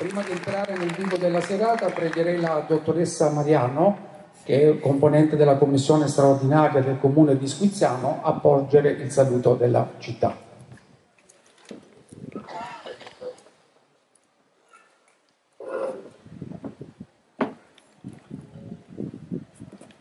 Prima di entrare nel vivo della serata pregherei la dottoressa Mariano, che è componente della commissione straordinaria del comune di Squiziano, a porgere il saluto della città.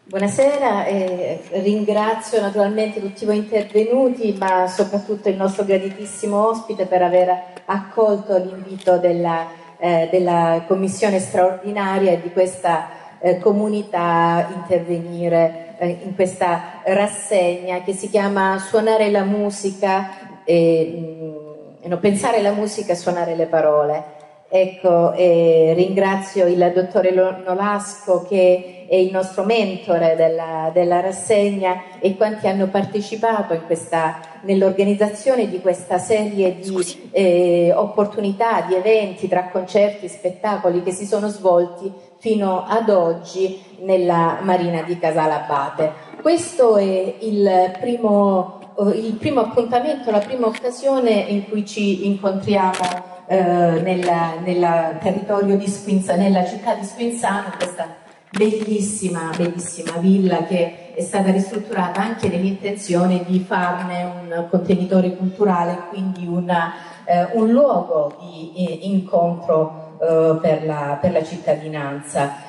Buonasera, eh, ringrazio naturalmente tutti voi intervenuti, ma soprattutto il nostro graditissimo ospite per aver accolto l'invito della, eh, della commissione straordinaria e di questa eh, comunità intervenire eh, in questa rassegna che si chiama Suonare la musica, e, mh, no, pensare la musica e suonare le parole. Ecco, eh, ringrazio il dottore Nolasco che è il nostro mentore della, della rassegna e quanti hanno partecipato questa, nell'organizzazione di questa serie di eh, opportunità, di eventi tra concerti spettacoli che si sono svolti fino ad oggi nella Marina di Casalabate. Questo è il primo, il primo appuntamento, la prima occasione in cui ci incontriamo nel territorio di Squinzano, nella città di Squinzano, questa bellissima, bellissima villa che è stata ristrutturata anche nell'intenzione di farne un contenitore culturale, quindi una, eh, un luogo di eh, incontro eh, per, la, per, la, cittadinanza.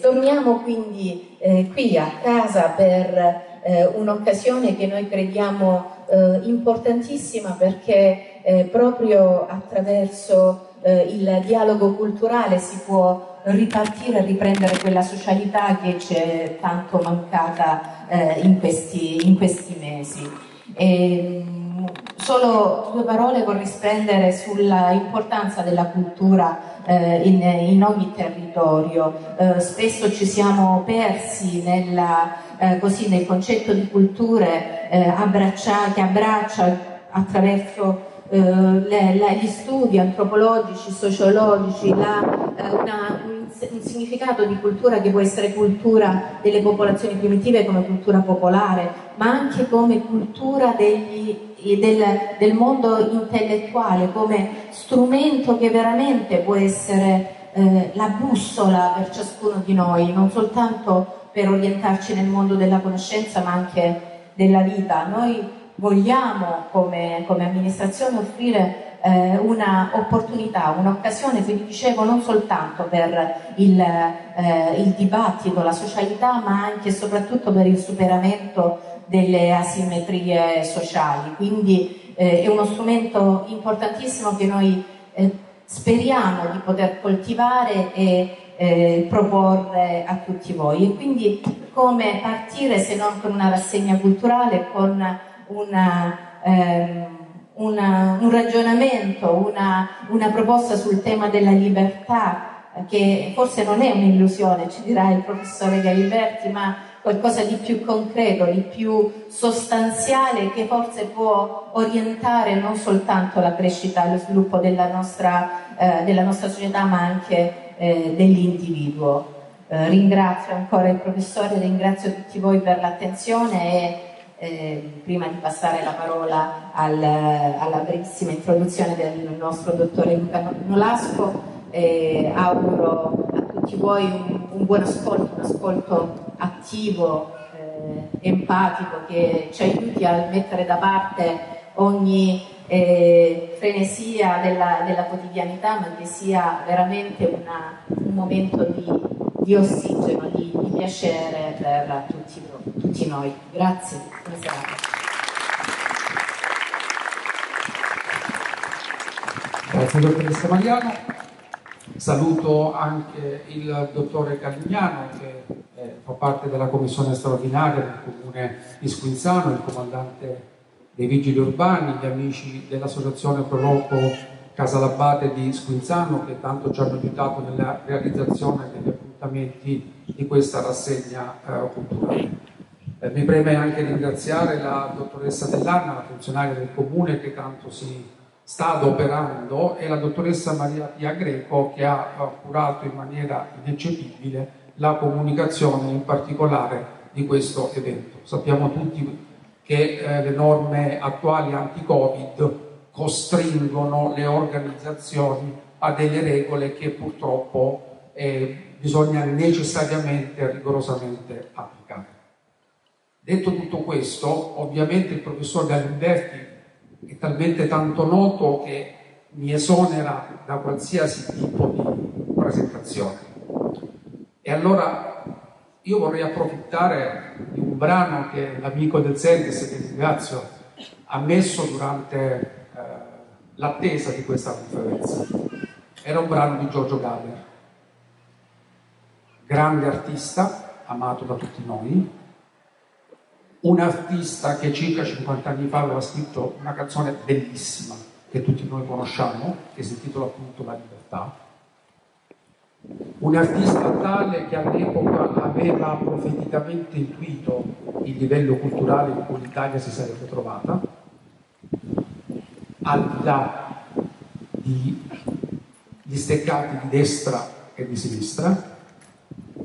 torniamo quindi eh, qui a casa per eh, un'occasione che noi crediamo importantissima perché eh, proprio attraverso eh, il dialogo culturale si può ripartire e riprendere quella socialità che ci è tanto mancata eh, in, questi, in, questi, mesi. E, ehm, solo due parole vorrei spendere sull'importanza della cultura eh, in, in, ogni territorio. Eh, spesso ci siamo persi nella, eh, così, nel concetto di culture abbraccia, che abbraccia attraverso eh, le, le, gli studi antropologici, sociologici, la, eh, una, un, un, significato di cultura che può essere cultura delle popolazioni primitive come cultura popolare, ma anche come cultura degli, del, del, mondo intellettuale, come strumento che veramente può essere eh, la bussola per ciascuno di noi, non soltanto per orientarci nel mondo della conoscenza, ma anche della vita. Noi vogliamo come, come amministrazione offrire eh, un'opportunità, un'occasione, quindi dicevo, non soltanto per il, eh, il, dibattito, la socialità, ma anche e soprattutto per il superamento delle asimmetrie sociali. Quindi eh, è uno strumento importantissimo che noi eh, speriamo di poter coltivare e eh, proporre a tutti voi. E quindi come partire se non con una rassegna culturale, con una, ehm, una, un ragionamento, una, una proposta sul tema della libertà, che forse non è un'illusione, ci dirà il professore Galiberti, ma qualcosa di più concreto, di più sostanziale che forse può orientare non soltanto la crescita e lo sviluppo della nostra, eh, della nostra società, ma anche eh, dell'individuo. Eh, ringrazio ancora il professore, ringrazio tutti voi per l'attenzione e eh, prima di passare la parola al, alla brevissima introduzione del nostro dottore Luca Nolasco, eh, auguro a tutti voi un, un, buon ascolto, un ascolto attivo, eh, empatico, che ci aiuti a mettere da parte ogni eh, frenesia della, della, quotidianità, ma che sia veramente una, un momento di, di ossigeno, di, piacere per tutti, tutti noi. Grazie, buona. Grazie dottoressa Mariano. Saluto anche il dottore Calignano che eh, fa parte della commissione straordinaria del comune di Squinzano, il comandante dei vigili urbani, gli amici dell'associazione Proloco Casalabate di Squinzano che tanto ci hanno aiutato nella realizzazione degli appuntamenti di questa rassegna eh, culturale. Eh, mi preme anche ringraziare la dottoressa Dell'Anna, la funzionaria del comune che tanto si sta adoperando e la dottoressa Maria Pia Greco che ha curato in maniera ineccepibile la comunicazione in particolare di questo evento. Sappiamo tutti che eh, le norme attuali anti-Covid costringono le organizzazioni a delle regole che purtroppo eh, bisogna necessariamente rigorosamente applicare. Detto tutto questo, ovviamente il professor Galimberti è talmente tanto noto che mi esonera da qualsiasi tipo di presentazione. E allora io vorrei approfittare di un brano che l'amico del Sentis, che ringrazio, ha messo durante eh, l'attesa di questa conferenza. Era un brano di Giorgio Galler, grande artista, amato da tutti noi, un artista che circa 50 anni fa aveva scritto una canzone bellissima che tutti noi conosciamo, che si intitola appunto La libertà. Un artista tale che all'epoca aveva profeticamente intuito il livello culturale in cui l'Italia si sarebbe trovata, al di là degli steccati di destra e di sinistra,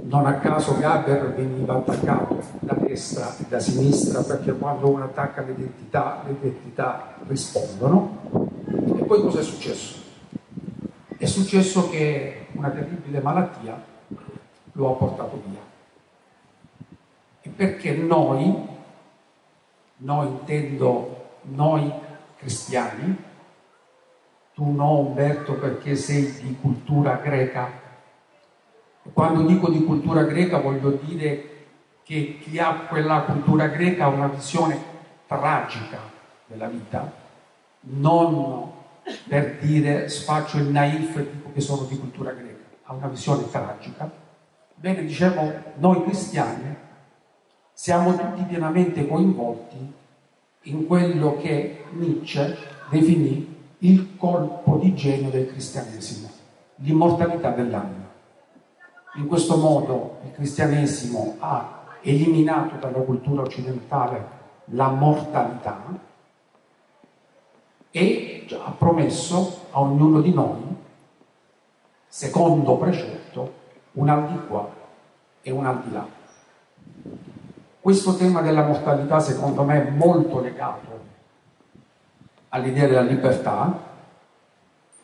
non a caso Gaber veniva attaccato da destra e da sinistra perché quando uno attacca l'identità, le identità rispondono. E poi cosa è successo? È successo che una terribile malattia lo ha portato via. E perché noi, noi intendo noi cristiani, tu no Umberto perché sei di cultura greca, quando dico di cultura greca voglio dire che chi ha quella cultura greca ha una visione tragica della vita, non per dire sfaccio il naif e dico che sono di cultura greca, ha una visione tragica. Bene, diciamo, noi cristiani siamo tutti pienamente coinvolti in quello che Nietzsche definì il colpo di genio del cristianesimo, l'immortalità dell'anima. In questo modo il cristianesimo ha eliminato dalla cultura occidentale la mortalità e ha promesso a ognuno di noi, secondo precetto, un al di qua e un al di là. Questo tema della mortalità secondo me è molto legato all'idea della libertà.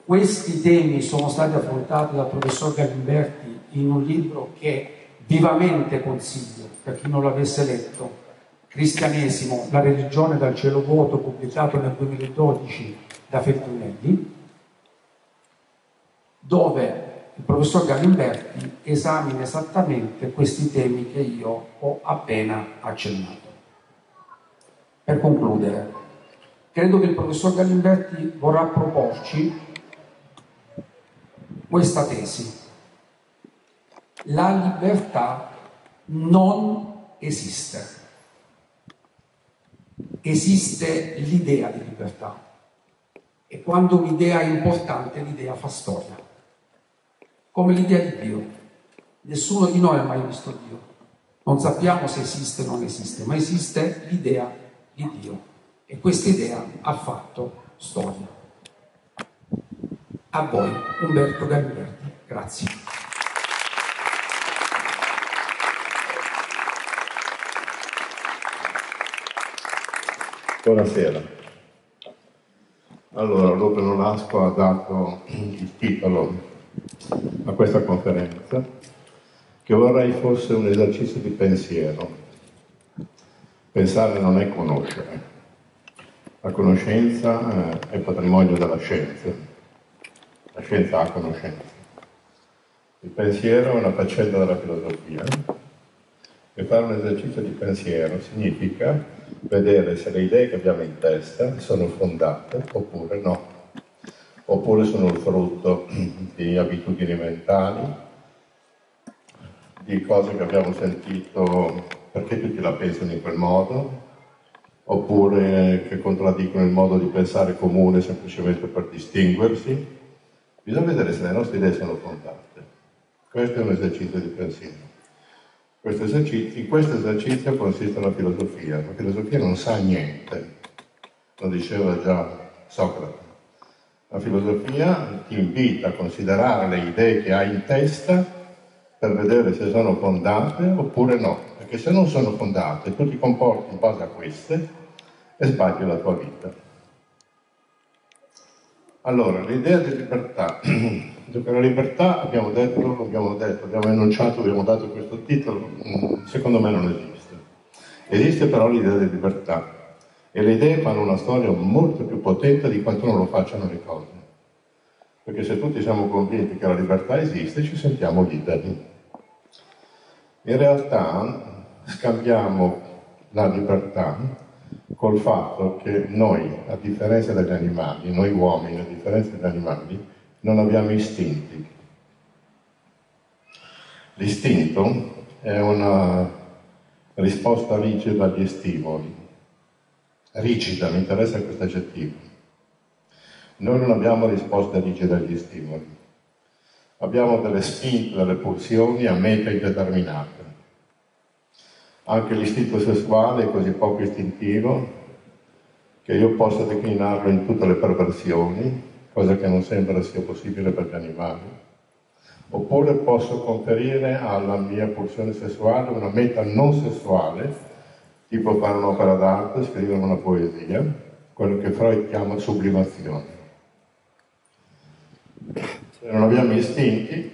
Questi temi sono stati affrontati dal professor Galimberti in un libro che vivamente consiglio per chi non l'avesse letto, Cristianesimo, la religione dal cielo vuoto, pubblicato nel 2012 da Feltrinelli, dove il professor Galimberti esamina esattamente questi temi che io ho appena accennato. Per concludere, credo che il professor Galimberti vorrà proporci questa tesi la libertà non esiste. Esiste l'idea di libertà e quando un'idea è importante l'idea fa storia, come l'idea di Dio. Nessuno di noi ha mai visto Dio, non sappiamo se esiste o non esiste, ma esiste l'idea di Dio e questa idea ha fatto storia. A voi, Umberto Galimberti. Grazie. Buonasera. Allora, l'Open Olasco ha dato il titolo a questa conferenza che vorrei fosse un esercizio di pensiero. Pensare non è conoscere. La conoscenza eh, è patrimonio della scienza. La scienza ha conoscenza. Il pensiero è una faccenda della filosofia e fare un esercizio di pensiero significa vedere se le idee che abbiamo in testa sono fondate oppure no, oppure sono il frutto di abitudini mentali, di cose che abbiamo sentito perché tutti la pensano in quel modo, oppure che contraddicono il modo di pensare comune semplicemente per distinguersi. Bisogna vedere se le nostre idee sono fondate. Questo è un esercizio di pensiero. Questo in questo esercizio consiste la filosofia. La filosofia non sa niente, lo diceva già Socrate. La filosofia ti invita a considerare le idee che hai in testa per vedere se sono fondate oppure no, perché se non sono fondate tu ti comporti in base a queste e sbagli la tua vita. Allora, l'idea di libertà. Dunque, la libertà, abbiamo detto, abbiamo detto, abbiamo enunciato, abbiamo dato questo titolo, secondo me non esiste. Esiste però l'idea di libertà e le idee fanno una storia molto più potente di quanto non lo facciano le cose. Perché se tutti siamo convinti che la libertà esiste, ci sentiamo liberi. In realtà scambiamo la libertà col fatto che noi, a differenza degli animali, noi uomini, a differenza degli animali, non abbiamo istinti. L'istinto è una risposta rigida agli stimoli. Rigida, mi interessa questo aggettivo. Noi non abbiamo risposte rigide agli stimoli. Abbiamo delle spinte, delle pulsioni a meta indeterminate. Anche l'istinto sessuale è così poco istintivo che io posso declinarlo in tutte le perversioni, cosa che non sembra sia possibile per gli animali. Oppure posso conferire alla mia pulsione sessuale una meta non sessuale, tipo fare un'opera d'arte, scrivere una poesia, quello che Freud chiama sublimazione. Se non abbiamo istinti,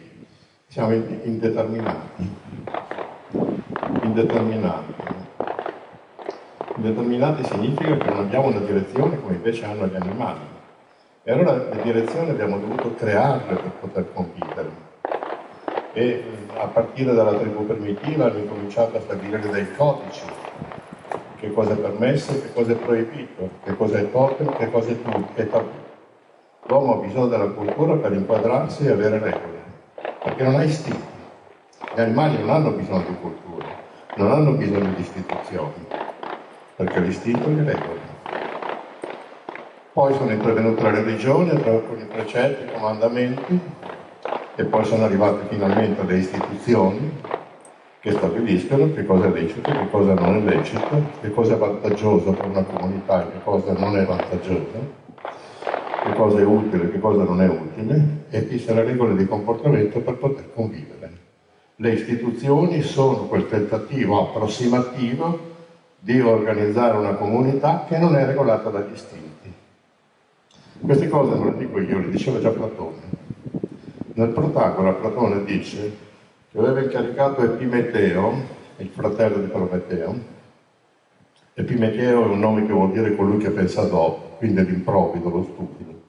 siamo indeterminati. Indeterminati. Indeterminati significa che non abbiamo una direzione come invece hanno gli animali. E allora le direzioni abbiamo dovuto crearle per poter convivere. E a partire dalla tribù primitiva hanno incominciato a stabilire dei codici. Che cosa è permesso, che cosa è proibito, che cosa è totem, che cosa è tabù. L'uomo ha bisogno della cultura per inquadrarsi e avere regole, perché non ha istinti. Gli animali non hanno bisogno di cultura, non hanno bisogno di istituzioni, perché l'istinto li regola. Poi sono intervenute le religioni con i precetti, i comandamenti e poi sono arrivate finalmente le istituzioni che stabiliscono che cosa è lecito, che cosa non è lecito, che cosa è vantaggioso per una comunità e che cosa non è vantaggioso, che cosa è utile e che cosa non è utile e fissa le regole di comportamento per poter convivere. Le istituzioni sono quel tentativo approssimativo di organizzare una comunità che non è regolata dagli istinti. Queste cose non le dico io, le diceva già Platone. Nel Protagora Platone dice che aveva incaricato Epimeteo, il fratello di Prometeo. Epimeteo è un nome che vuol dire colui che pensa dopo, quindi è l'improvvido, lo stupido,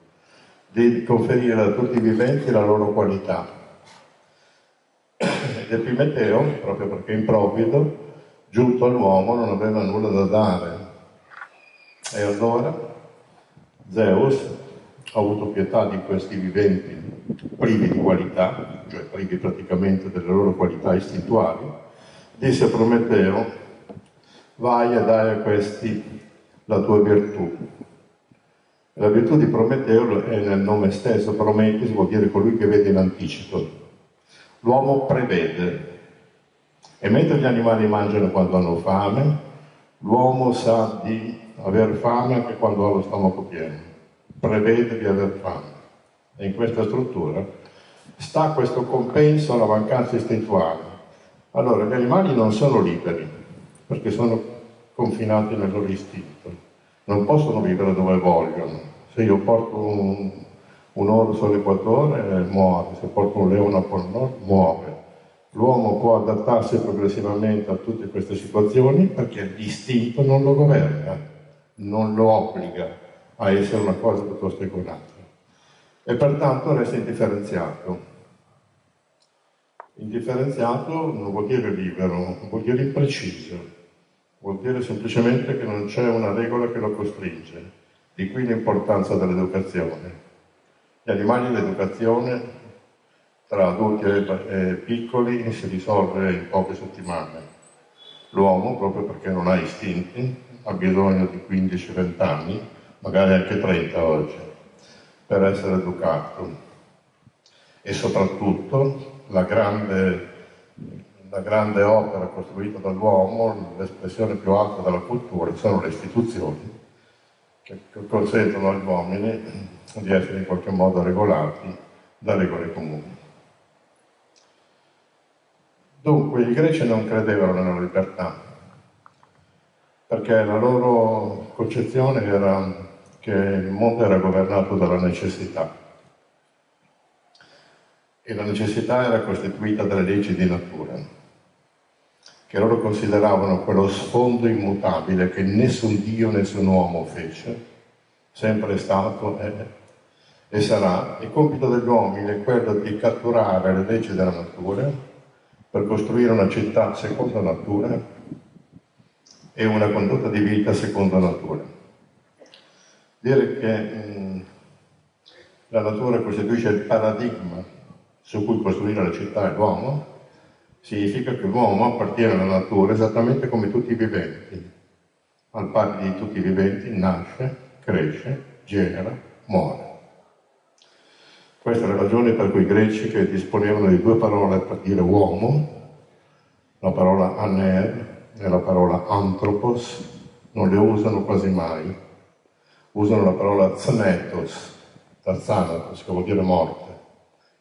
di conferire a tutti i viventi la loro qualità. Ed Epimeteo, proprio perché improvvido, giunto all'uomo non aveva nulla da dare. E allora Zeus ha avuto pietà di questi viventi privi di qualità, cioè privi praticamente delle loro qualità istintuali, disse a Prometeo, vai e dai a questi la tua virtù. La virtù di Prometeo è nel nome stesso, Prometheus vuol dire colui che vede in anticipo. L'uomo prevede e mentre gli animali mangiano quando hanno fame, l'uomo sa di aver fame anche quando ha lo stomaco pieno, prevede di aver fame. E in questa struttura sta questo compenso alla mancanza istintuale. Allora, gli animali non sono liberi, perché sono confinati nel loro istinto, non possono vivere dove vogliono. Se io porto un, un orso all'equatore, muore, se porto un leone a Pol Nord, muore. L'uomo può adattarsi progressivamente a tutte queste situazioni perché l'istinto non lo governa non lo obbliga a essere una cosa piuttosto che un'altra. E pertanto resta indifferenziato. Indifferenziato non vuol dire libero, vuol dire impreciso, vuol dire semplicemente che non c'è una regola che lo costringe. Di qui l'importanza dell'educazione. Gli animali l'educazione tra adulti e piccoli si risolve in poche settimane. L'uomo, proprio perché non ha istinti, ha bisogno di 15-20 anni, magari anche 30 oggi, per essere educato. E soprattutto la grande, la grande opera costruita dall'uomo, l'espressione più alta della cultura, sono le istituzioni che consentono agli uomini di essere in qualche modo regolati da regole comuni. Dunque i greci non credevano nella libertà, perché la loro concezione era che il mondo era governato dalla necessità e la necessità era costituita dalle leggi di natura, che loro consideravano quello sfondo immutabile che nessun Dio, nessun uomo fece, sempre stato è, e sarà. Il compito degli uomini è quello di catturare le leggi della natura per costruire una città secondo natura e una condotta di vita secondo natura dire che mh, la natura costituisce il paradigma su cui costruire la città e l'uomo, significa che l'uomo appartiene alla natura esattamente come tutti i viventi. Al pari di tutti i viventi nasce, cresce, genera, muore. Questa è la ragione per cui i greci che disponevano di due parole per dire uomo, la parola aner e la parola anthropos, non le usano quasi mai, usano la parola zanetos, tarzanatos, che vuol dire morte,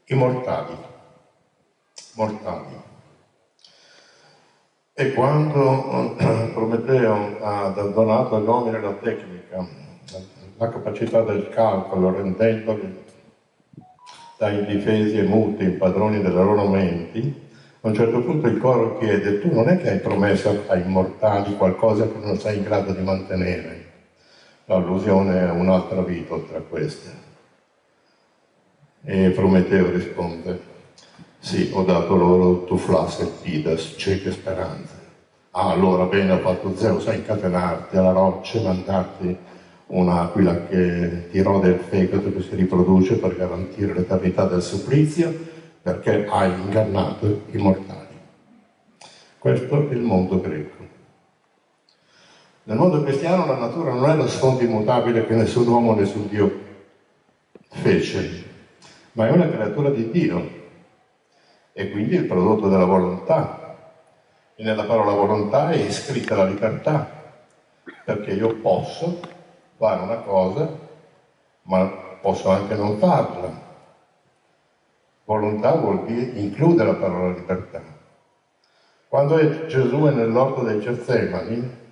immortali, mortali. E quando eh, Prometeo ha donato agli uomini la tecnica, la capacità del calcolo, rendendoli da indifesi e muti padroni delle loro menti, a un certo punto il coro chiede, tu non è che hai promesso ai mortali qualcosa che non sei in grado di mantenere, l'allusione a un'altra vita oltre a queste. E Prometeo risponde, sì, ho dato loro tu flas tidas, cieche speranze. Ah, allora bene ha fatto Zeus a incatenarti alla roccia e mandarti un'aquila che ti rode il fegato che si riproduce per garantire l'eternità del supplizio, perché hai ingannato i mortali. Questo è il mondo greco. Nel mondo cristiano la natura non è lo sfondo immutabile che nessun uomo, nessun Dio fece, ma è una creatura di Dio e quindi il prodotto della volontà. E nella parola volontà è iscritta la libertà, perché io posso fare una cosa, ma posso anche non farla. Volontà vuol dire, include la parola libertà. Quando Gesù è nell'orto dei Getsemani,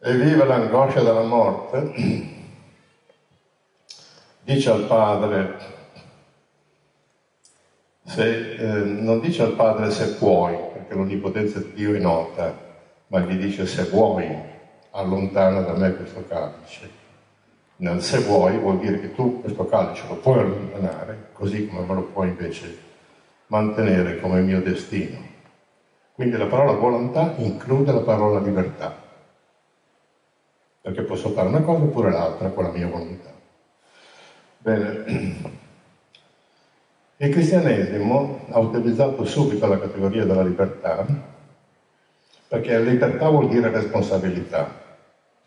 e vive l'angoscia della morte, dice al padre, se, eh, non dice al padre se puoi, perché l'onnipotenza di Dio è nota, ma gli dice se vuoi, allontana da me questo calice. Nel se vuoi vuol dire che tu questo calice lo puoi allontanare, così come me lo puoi invece mantenere come mio destino. Quindi la parola volontà include la parola libertà perché posso fare una cosa oppure l'altra con la mia volontà. Bene, il cristianesimo ha utilizzato subito la categoria della libertà, perché libertà vuol dire responsabilità.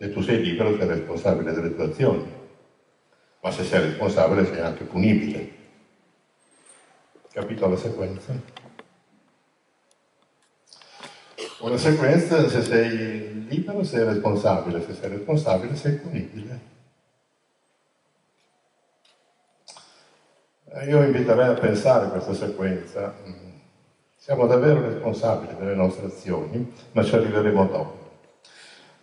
Se tu sei libero sei responsabile delle tue azioni, ma se sei responsabile sei anche punibile. Capito la sequenza? Una sequenza, se sei libero sei responsabile, se sei responsabile sei punibile. Io inviterei a pensare questa sequenza. Siamo davvero responsabili delle nostre azioni, ma ci arriveremo dopo.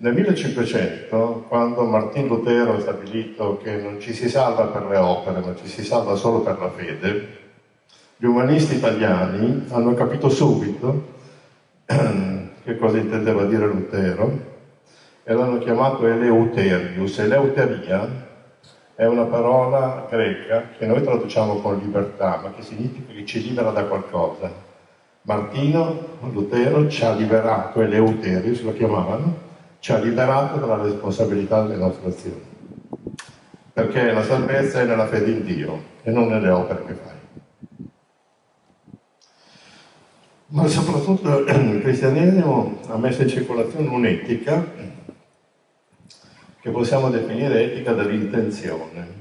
Nel 1500, quando Martin Lutero ha stabilito che non ci si salva per le opere, ma ci si salva solo per la fede, gli umanisti italiani hanno capito subito che cosa intendeva dire Lutero, e l'hanno chiamato Eleuterius. Eleuteria è una parola greca che noi traduciamo con libertà, ma che significa che ci libera da qualcosa. Martino Lutero ci ha liberato, Eleuterius lo chiamavano, ci ha liberato dalla responsabilità delle nostre azioni. Perché la salvezza è nella fede in Dio e non nelle opere che fai. ma soprattutto il cristianesimo ha messo in circolazione un'etica che possiamo definire etica dell'intenzione.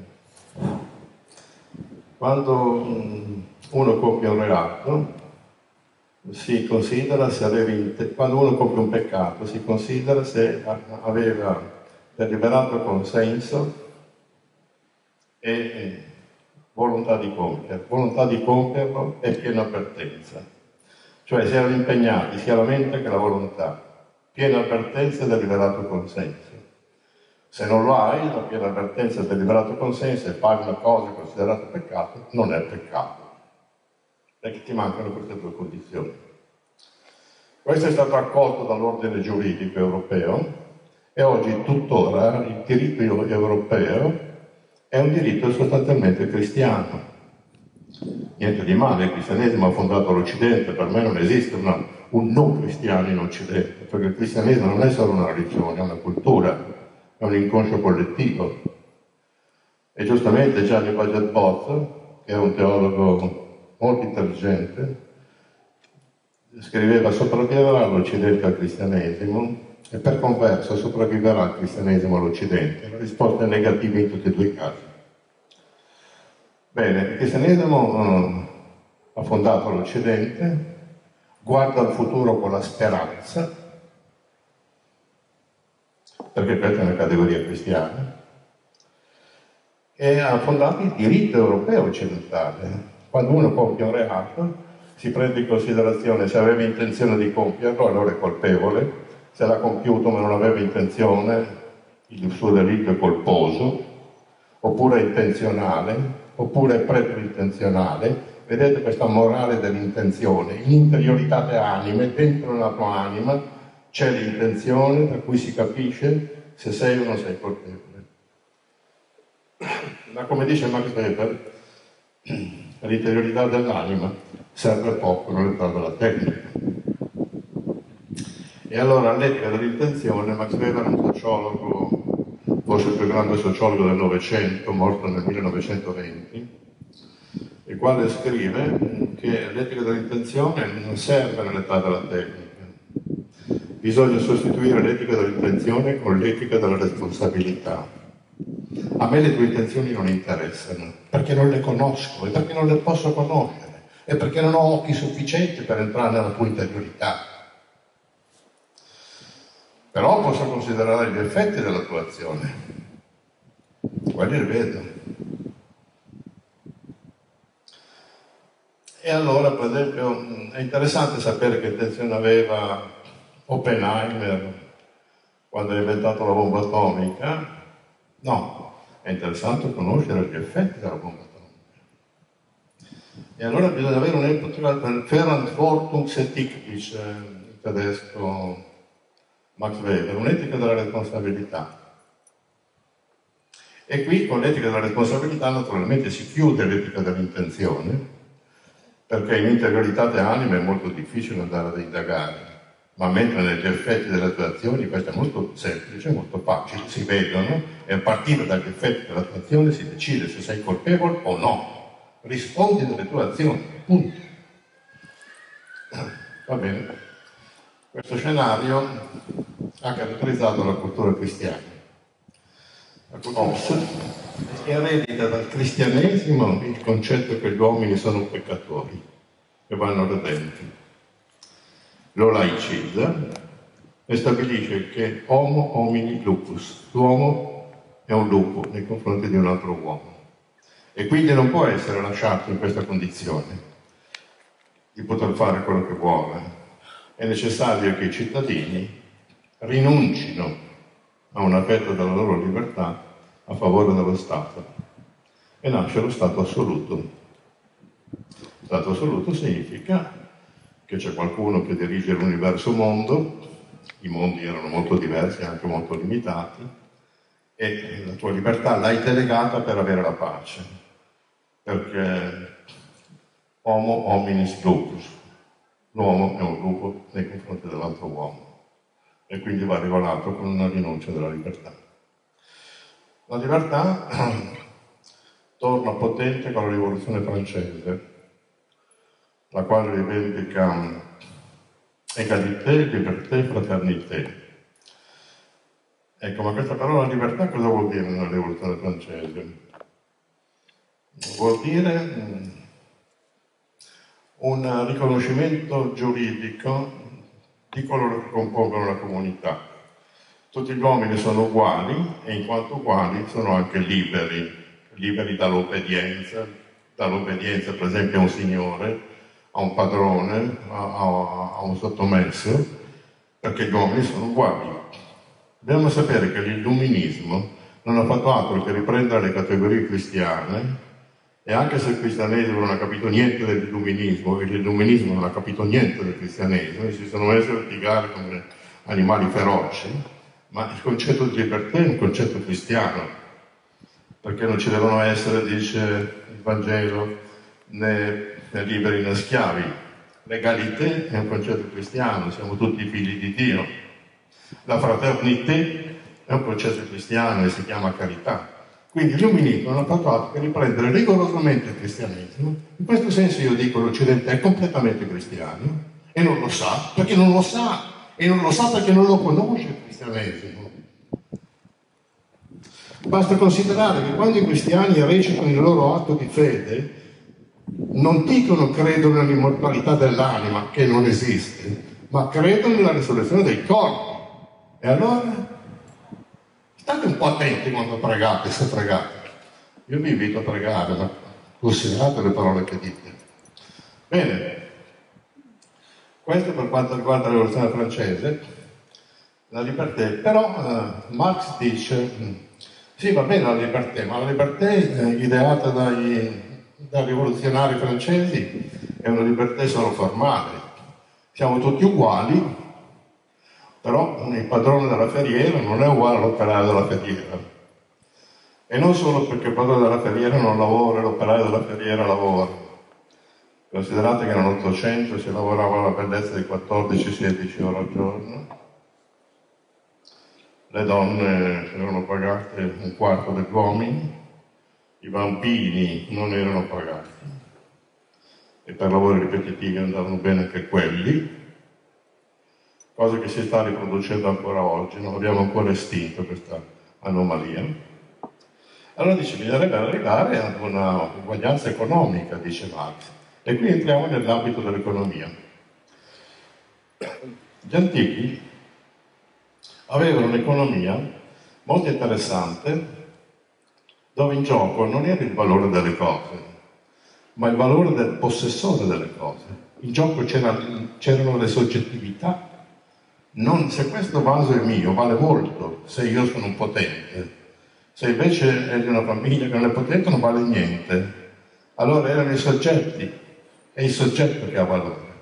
Quando mm, uno compie un reato, si considera se aveva, quando uno compie un peccato, si considera se aveva deliberato consenso e volontà di compiere. Volontà di compierlo e piena pertenza cioè si erano impegnati sia la mente che la volontà, piena avvertenza del rivelato consenso. Se non lo hai, la piena avvertenza del liberato consenso e fai una cosa considerata peccato, non è peccato. Perché ti mancano queste due condizioni. Questo è stato accolto dall'ordine giuridico europeo e oggi tuttora il diritto europeo è un diritto sostanzialmente cristiano. Niente di male, il cristianesimo ha fondato l'Occidente, per me non esiste una, un non cristiano in Occidente, perché il cristianesimo non è solo una religione, è una cultura, è un inconscio collettivo. E giustamente Gianni Baget Bozzo, che è un teologo molto intelligente, scriveva sopravviverà l'Occidente al cristianesimo e per converso sopravviverà il cristianesimo all'Occidente. La risposta è negativa in tutti e due i casi. Bene, il cristianesimo eh, ha fondato l'Occidente, guarda al futuro con la speranza, perché questa è una categoria cristiana, e ha fondato il diritto europeo occidentale. Quando uno compie un reato, si prende in considerazione se aveva intenzione di compierlo, allora è colpevole, se l'ha compiuto ma non aveva intenzione, il suo delitto è colposo, oppure è intenzionale, oppure è preterintenzionale. Vedete questa morale dell'intenzione, in interiorità anime, dentro la tua anima c'è l'intenzione per cui si capisce se sei o non sei colpevole. Ma come dice Max Weber, l'interiorità dell'anima serve poco nell'età della tecnica. E allora all'etica dell'intenzione Max Weber è un sociologo, forse il più grande sociologo del Novecento, morto nel 1920, il quale scrive che l'etica dell'intenzione non serve nell'età della tecnica. Bisogna sostituire l'etica dell'intenzione con l'etica della responsabilità. A me le tue intenzioni non interessano, perché non le conosco e perché non le posso conoscere e perché non ho occhi sufficienti per entrare nella tua interiorità. Però posso considerare gli effetti della tua azione. Quelli li vedo. E allora, per esempio, è interessante sapere che intenzione aveva Oppenheimer quando ha inventato la bomba atomica. No, è interessante conoscere gli effetti della bomba atomica. E allora bisogna avere un Verantwortungsetik, dice il tedesco Max Weber, un'etica della responsabilità. E qui con l'etica della responsabilità naturalmente si chiude l'etica dell'intenzione, perché in interiorità anime è molto difficile andare ad indagare, ma mentre negli effetti delle tue azioni questo è molto semplice, molto facile, si vedono e a partire dagli effetti della tua azione si decide se sei colpevole o no. Rispondi delle tue azioni, punto. Va bene. Questo scenario ha caratterizzato la cultura cristiana. La cultura eredita dal cristianesimo il concetto che gli uomini sono peccatori e vanno redenti. Lo laicizza e stabilisce che homo homini lupus, l'uomo è un lupo nei confronti di un altro uomo e quindi non può essere lasciato in questa condizione di poter fare quello che vuole, è necessario che i cittadini rinuncino a una fetta della loro libertà a favore dello Stato. E nasce lo Stato assoluto. Stato assoluto significa che c'è qualcuno che dirige l'universo mondo, i mondi erano molto diversi, anche molto limitati, e la tua libertà l'hai delegata per avere la pace, perché homo hominis lupus, l'uomo è un lupo nei confronti dell'altro uomo e quindi va regolato con una rinuncia della libertà. La libertà torna potente con la rivoluzione francese, la quale rivendica egalité, liberté, fraternité. Ecco, ma questa parola libertà cosa vuol dire nella rivoluzione francese? Vuol dire mm, un riconoscimento giuridico di coloro che compongono la comunità. Tutti gli uomini sono uguali e in quanto uguali sono anche liberi, liberi dall'obbedienza, dall'obbedienza per esempio a un signore, a un padrone, a, a, a un sottomesso, perché gli uomini sono uguali. Dobbiamo sapere che l'illuminismo non ha fatto altro che riprendere le categorie cristiane e anche se il cristianesimo non ha capito niente dell'illuminismo e l'illuminismo non ha capito niente del cristianesimo si sono messi a litigare come animali feroci, ma il concetto di libertà è un concetto cristiano, perché non ci devono essere, dice il Vangelo, né, né liberi né schiavi. Legalità è un concetto cristiano, siamo tutti figli di Dio. La fraternità è un concetto cristiano e si chiama carità. Quindi l'illuminismo non ha fatto altro che riprendere rigorosamente il cristianesimo. In questo senso io dico l'Occidente è completamente cristiano e non lo sa, perché non lo sa, e non lo sa perché non lo conosce il cristianesimo. Basta considerare che quando i cristiani recitano il loro atto di fede, non dicono credono nell'immortalità dell'anima, che non esiste, ma credono nella risurrezione dei corpi. E allora state un po' attenti quando pregate, se pregate. Io vi invito a pregare, ma considerate le parole che dite. Bene, questo per quanto riguarda la rivoluzione francese, la libertà. Però eh, Marx dice, sì va bene la libertà, ma la libertà eh, ideata dai, dai rivoluzionari francesi è una libertà solo formale. Siamo tutti uguali, però il padrone della ferriera non è uguale all'operaio della ferriera. E non solo perché il padrone della ferriera non lavora e l'operaio della ferriera lavora. Considerate che nell'Ottocento si lavorava alla bellezza di 14-16 ore al giorno. Le donne erano pagate un quarto degli uomini, i bambini non erano pagati e per lavori ripetitivi andavano bene anche quelli, cosa che si sta riproducendo ancora oggi, non abbiamo ancora estinto questa anomalia. Allora dice, bisognerebbe arrivare ad una uguaglianza economica, dice Marx. E qui entriamo nell'ambito dell'economia. Gli antichi avevano un'economia molto interessante dove in gioco non era il valore delle cose, ma il valore del possessore delle cose. In gioco c'erano le soggettività non, se questo vaso è mio, vale molto se io sono un potente. Se invece è di una famiglia che non è potente, non vale niente. Allora erano i soggetti, è il soggetto che ha valore.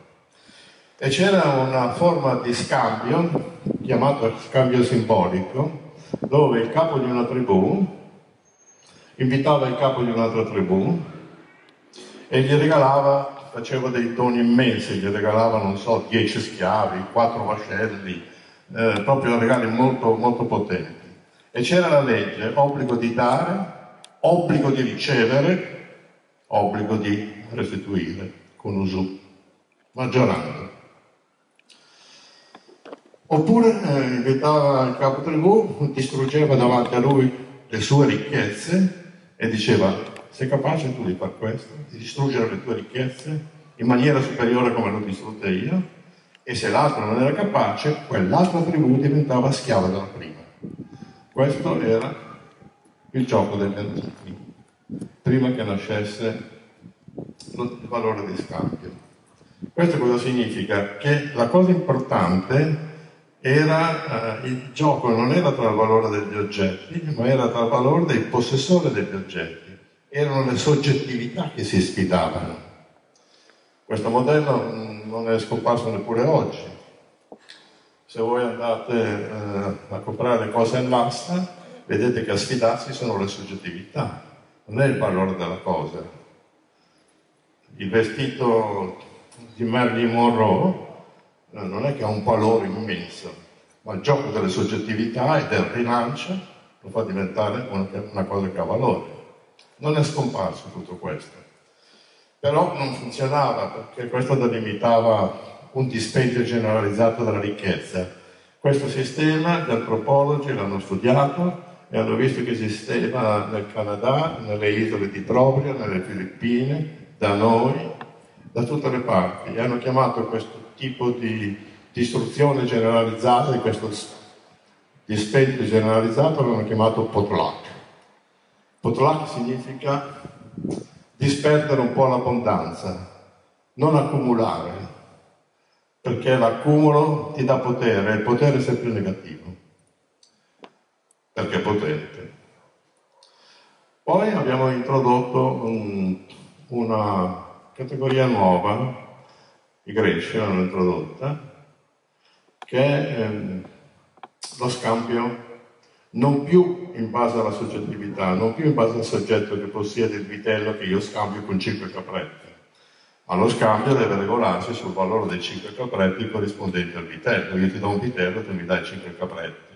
E c'era una forma di scambio, chiamato scambio simbolico, dove il capo di una tribù invitava il capo di un'altra tribù e gli regalava faceva dei doni immensi, gli regalava, non so, dieci schiavi, quattro vascelli, eh, proprio regali molto, molto potenti. E c'era la legge, obbligo di dare, obbligo di ricevere, obbligo di restituire con uso, maggiorando. Oppure eh, invitava il capo tribù, distruggeva davanti a lui le sue ricchezze e diceva sei capace tu di fare questo, di distruggere le tue ricchezze in maniera superiore come l'ho distrutte io? E se l'altro non era capace, quell'altra tribù diventava schiava della prima. Questo era il gioco degli antichi, prima che nascesse il valore di scambio. Questo cosa significa? Che la cosa importante era eh, il gioco non era tra il valore degli oggetti, ma era tra il valore del possessore degli oggetti erano le soggettività che si sfidavano. Questo modello non è scomparso neppure oggi. Se voi andate eh, a comprare cose all'asta, vedete che a sfidarsi sono le soggettività, non è il valore della cosa. Il vestito di Marilyn Monroe non è che ha un valore immenso, ma il gioco delle soggettività e del rilancio lo fa diventare una, cosa che ha valore. Non è scomparso tutto questo. Però non funzionava perché questo delimitava un dispendio generalizzato della ricchezza. Questo sistema gli antropologi l'hanno studiato e hanno visto che esisteva nel Canada, nelle isole di Proprio, nelle Filippine, da noi, da tutte le parti. E hanno chiamato questo tipo di distruzione generalizzata, di questo dispendio generalizzato, l'hanno chiamato potluck. Potluck significa disperdere un po' l'abbondanza, non accumulare, perché l'accumulo ti dà potere e il potere è sempre negativo. perché è potente. Poi abbiamo introdotto un, una categoria nuova, i greci l'hanno introdotta, che è ehm, lo scambio non più in base alla soggettività, non più in base al soggetto che possiede il vitello che io scambio con cinque capretti, ma lo scambio deve regolarsi sul valore dei cinque capretti corrispondenti al vitello. Io ti do un vitello, tu mi dai cinque capretti.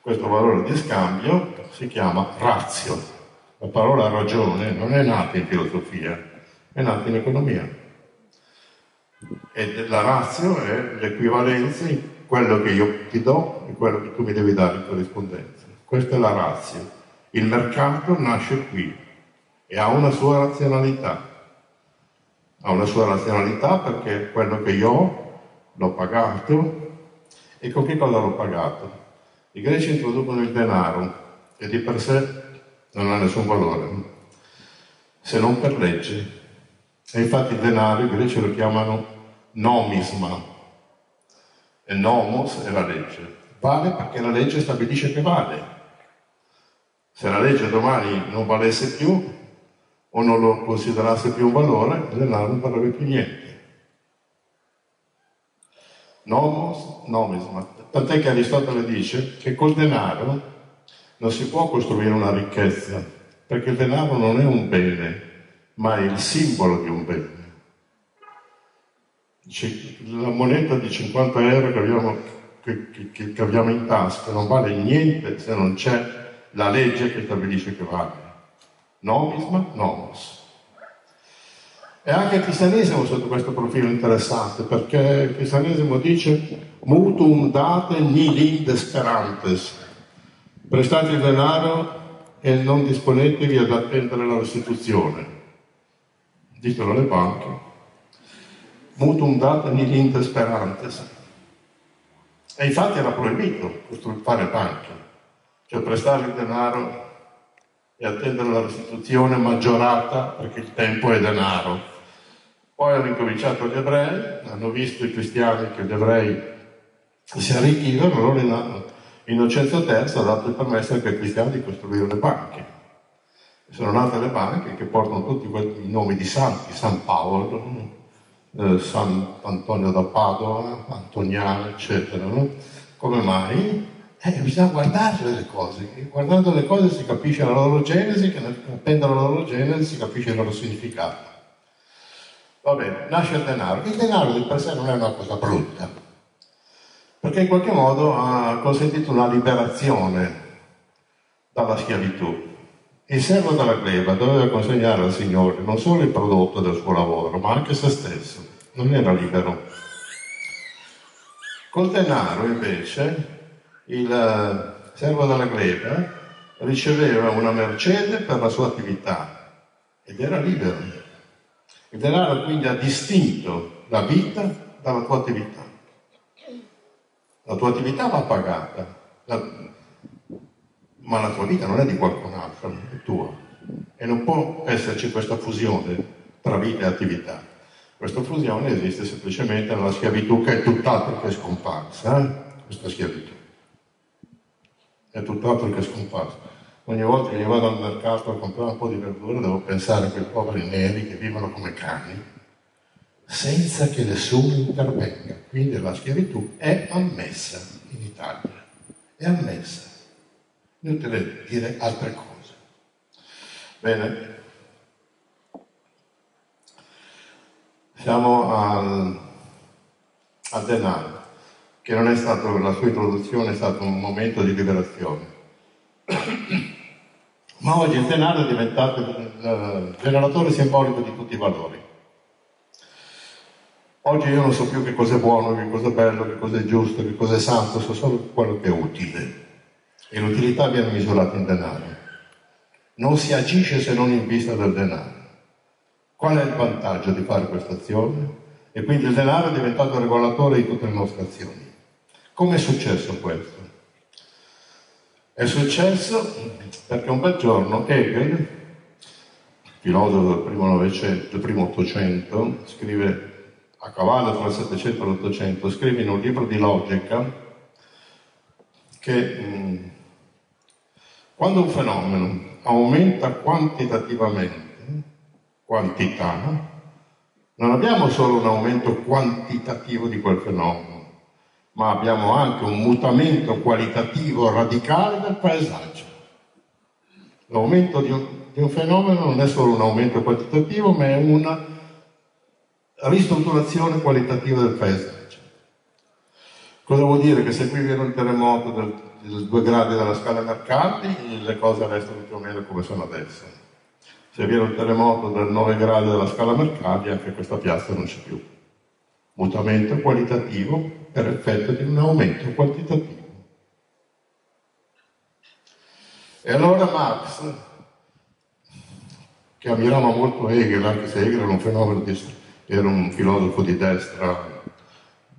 Questo valore di scambio si chiama razio. La parola ragione non è nata in filosofia, è nata in economia. E la razio è l'equivalenza in quello che io ti do e quello che tu mi devi dare in corrispondenza. Questa è la razio. Il mercato nasce qui e ha una sua razionalità. Ha una sua razionalità perché quello che io ho l'ho pagato e con che cosa l'ho pagato? I greci introducono il denaro, che di per sé non ha nessun valore, se non per legge. E infatti il denaro i greci lo chiamano nomisma, e nomos è la legge. Vale perché la legge stabilisce che vale. Se la legge domani non valesse più o non lo considerasse più un valore, il denaro non varrebbe più niente. Nomos, nomisma. Tant'è che Aristotele dice che col denaro non si può costruire una ricchezza, perché il denaro non è un bene, ma è il simbolo di un bene. La moneta di 50 euro che abbiamo, che, che, che abbiamo in tasca non vale niente se non c'è la legge che stabilisce che vale. Nomisma, nomos. E anche il cristianesimo sotto questo profilo interessante, perché il cristianesimo dice mutum date nihil desperantes. Prestate il denaro e non disponetevi ad attendere la restituzione. Ditelo alle banche. Mutum date nihil desperantes. E infatti era proibito fare banche, cioè prestare il denaro e attendere la restituzione maggiorata perché il tempo è denaro poi hanno incominciato gli ebrei, hanno visto i cristiani che gli ebrei si arricchivano, allora Innocenzo III ha dato il permesso anche ai cristiani di costruire le banche. sono nate le banche che portano tutti i nomi di santi, San Paolo, eh, Sant'Antonio da Padova, Antoniano, eccetera. No? Come mai? Eh, bisogna guardare le cose, guardando le cose si capisce la loro genesi, che appendo la loro genesi si capisce il loro significato. Va bene, nasce il denaro. Il denaro di per sé non è una cosa brutta, perché in qualche modo ha consentito una liberazione dalla schiavitù. Il servo della gleba doveva consegnare al Signore non solo il prodotto del suo lavoro, ma anche se stesso. Non era libero. Col denaro, invece, il eh, servo della gleba riceveva una mercede per la sua attività ed era libero. Il denaro quindi ha distinto la vita dalla tua attività. La tua attività va pagata, la... ma la tua vita non è di qualcun altro, è tua. E non può esserci questa fusione tra vita e attività. Questa fusione esiste semplicemente nella schiavitù che è tutt'altro che scomparsa, eh? questa schiavitù. È tutt'altro che scomparsa. Ogni volta che io vado al mercato a comprare un po' di verdura devo pensare a quei poveri neri che vivono come cani senza che nessuno intervenga. Quindi la schiavitù è ammessa in Italia, è ammessa. Inutile dire altre cose. Bene. Siamo al, al denaro, che non è stato, la sua introduzione è stato un momento di liberazione. Ma oggi il denaro è diventato il generatore simbolico di tutti i valori. Oggi io non so più che cosa è buono, che cosa è bello, che cosa è giusto, che cosa è santo, so solo quello che è utile. E l'utilità viene misurata in denaro. Non si agisce se non in vista del denaro. Qual è il vantaggio di fare questa azione? E quindi il denaro è diventato regolatore di tutte le nostre azioni. Come è successo questo? È successo perché un bel giorno Hegel, filosofo del primo, Novecento, Ottocento, scrive a cavallo tra il Settecento e l'Ottocento, scrive in un libro di logica che mh, Quando un fenomeno aumenta quantitativamente, quantità, non abbiamo solo un aumento quantitativo di quel fenomeno, ma abbiamo anche un mutamento qualitativo radicale del paesaggio. L'aumento di un, di un fenomeno non è solo un aumento quantitativo, ma è una ristrutturazione qualitativa del paesaggio. Cosa vuol dire? Che se qui viene un terremoto del, 2 gradi della scala Mercalli, le cose restano più o meno come sono adesso se viene un terremoto del 9 gradi della scala Mercalli, anche questa piazza non c'è più. Mutamento qualitativo per effetto di un aumento quantitativo. E allora Marx, che ammirava molto Hegel, anche se Hegel era un fenomeno di, era un filosofo di destra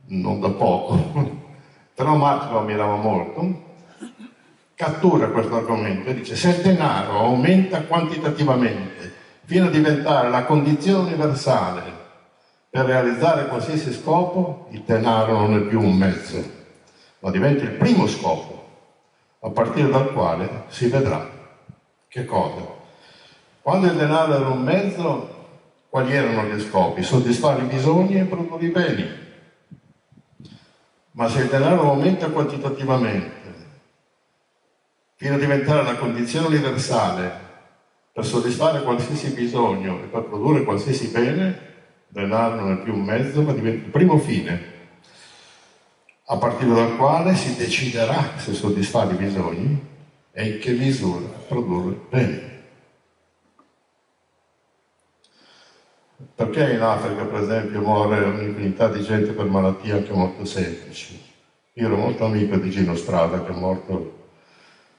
non da poco, però Marx lo ammirava molto, cattura questo argomento e dice se il denaro aumenta quantitativamente fino a diventare la condizione universale per realizzare qualsiasi scopo, il denaro non è più un mezzo, ma diventa il primo scopo a partire dal quale si vedrà che cosa. Quando il denaro era un mezzo, quali erano gli scopi? Soddisfare i bisogni e produrre i beni. Ma se il denaro aumenta quantitativamente fino a diventare la condizione universale per soddisfare qualsiasi bisogno e per produrre qualsiasi bene, denaro non è più un mezzo, ma diventa il primo fine, a partire dal quale si deciderà se soddisfare i bisogni e in che misura produrre bene. Perché in Africa, per esempio, muore un'infinità di gente per malattie anche molto semplici? Io ero molto amico di Gino Strada, che è morto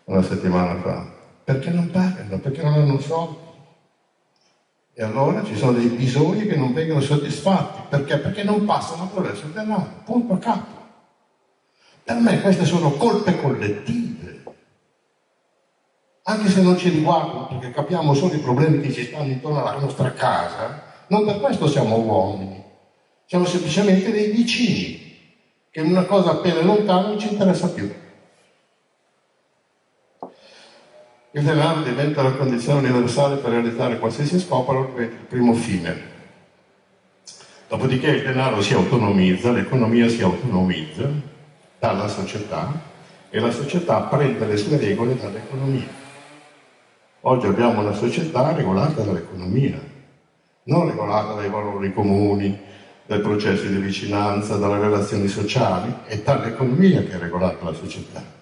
una settimana fa, perché non pagano, perché non hanno soldi. E allora ci sono dei bisogni che non vengono soddisfatti, perché? Perché non passano attraverso il denaro, punto a capo. Per me queste sono colpe collettive, anche se non ci riguardano, perché capiamo solo i problemi che ci stanno intorno alla nostra casa, non per questo siamo uomini, siamo semplicemente dei vicini, che una cosa appena lontana non ci interessa più. Il denaro diventa la condizione universale per realizzare qualsiasi scopo, allora diventa il primo fine. Dopodiché il denaro si autonomizza, l'economia si autonomizza dalla società e la società prende le sue regole dall'economia. Oggi abbiamo una società regolata dall'economia, non regolata dai valori comuni, dai processi di vicinanza, dalle relazioni sociali, è dall'economia che è regolata la società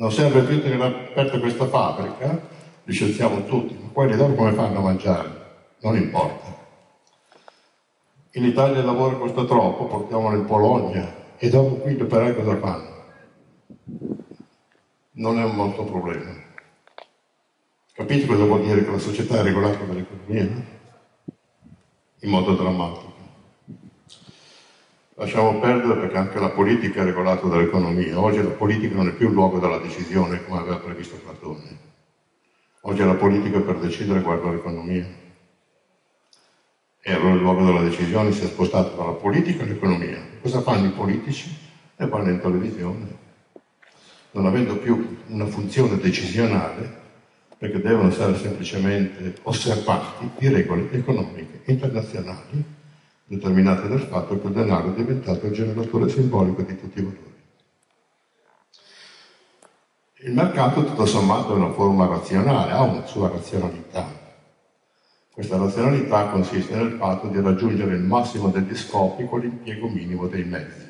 non serve più tenere aperta questa fabbrica, licenziamo tutti, ma quelli loro come fanno a mangiare? Non importa. In Italia il lavoro costa troppo, portiamolo in Polonia e dopo qui gli operai cosa fanno? Non è un molto problema. Capite cosa vuol dire che la società è regolata dall'economia? In modo drammatico. Lasciamo perdere perché anche la politica è regolata dall'economia. Oggi la politica non è più il luogo della decisione come aveva previsto Platone. Oggi la politica per decidere riguardo all'economia. E allora il luogo della decisione si è spostato dalla politica all'economia. Cosa fanno i politici? E vanno in televisione, non avendo più una funzione decisionale, perché devono essere semplicemente osservanti di regole economiche internazionali determinate dal fatto che il denaro è diventato il generatore simbolico di tutti i valori. Il mercato, tutto sommato, è una forma razionale, ha una sua razionalità. Questa razionalità consiste nel fatto di raggiungere il massimo degli scopi con l'impiego minimo dei mezzi.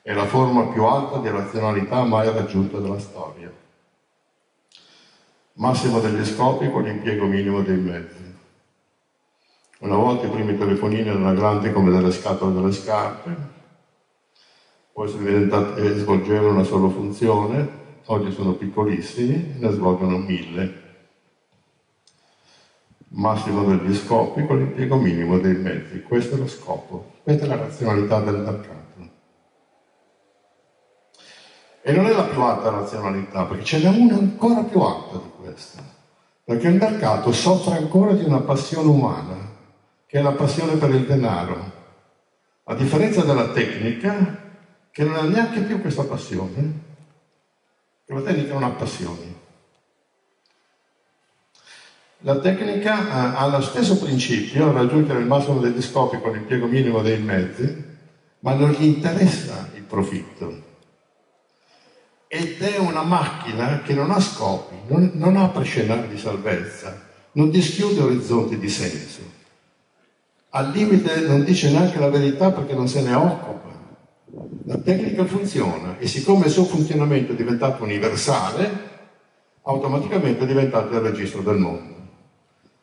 È la forma più alta di razionalità mai raggiunta dalla storia. Massimo degli scopi con l'impiego minimo dei mezzi. Una volta i primi telefonini erano grandi come delle scatole delle scarpe, poi svolgevano una sola funzione, oggi sono piccolissimi, ne svolgono mille. Massimo degli scopi con l'impiego minimo dei mezzi, questo è lo scopo, questa è la razionalità del mercato. E non è la più alta razionalità, perché ce n'è una ancora più alta di questa, perché il mercato soffre ancora di una passione umana che è la passione per il denaro, a differenza della tecnica che non ha neanche più questa passione, che la tecnica non ha passioni. La tecnica ha lo stesso principio, raggiungere il massimo degli scopi con l'impiego minimo dei mezzi, ma non gli interessa il profitto. Ed è una macchina che non ha scopi, non, non apre scenari di salvezza, non dischiude orizzonti di senso. Al limite non dice neanche la verità perché non se ne occupa. La tecnica funziona e siccome il suo funzionamento è diventato universale, automaticamente è diventato il registro del mondo.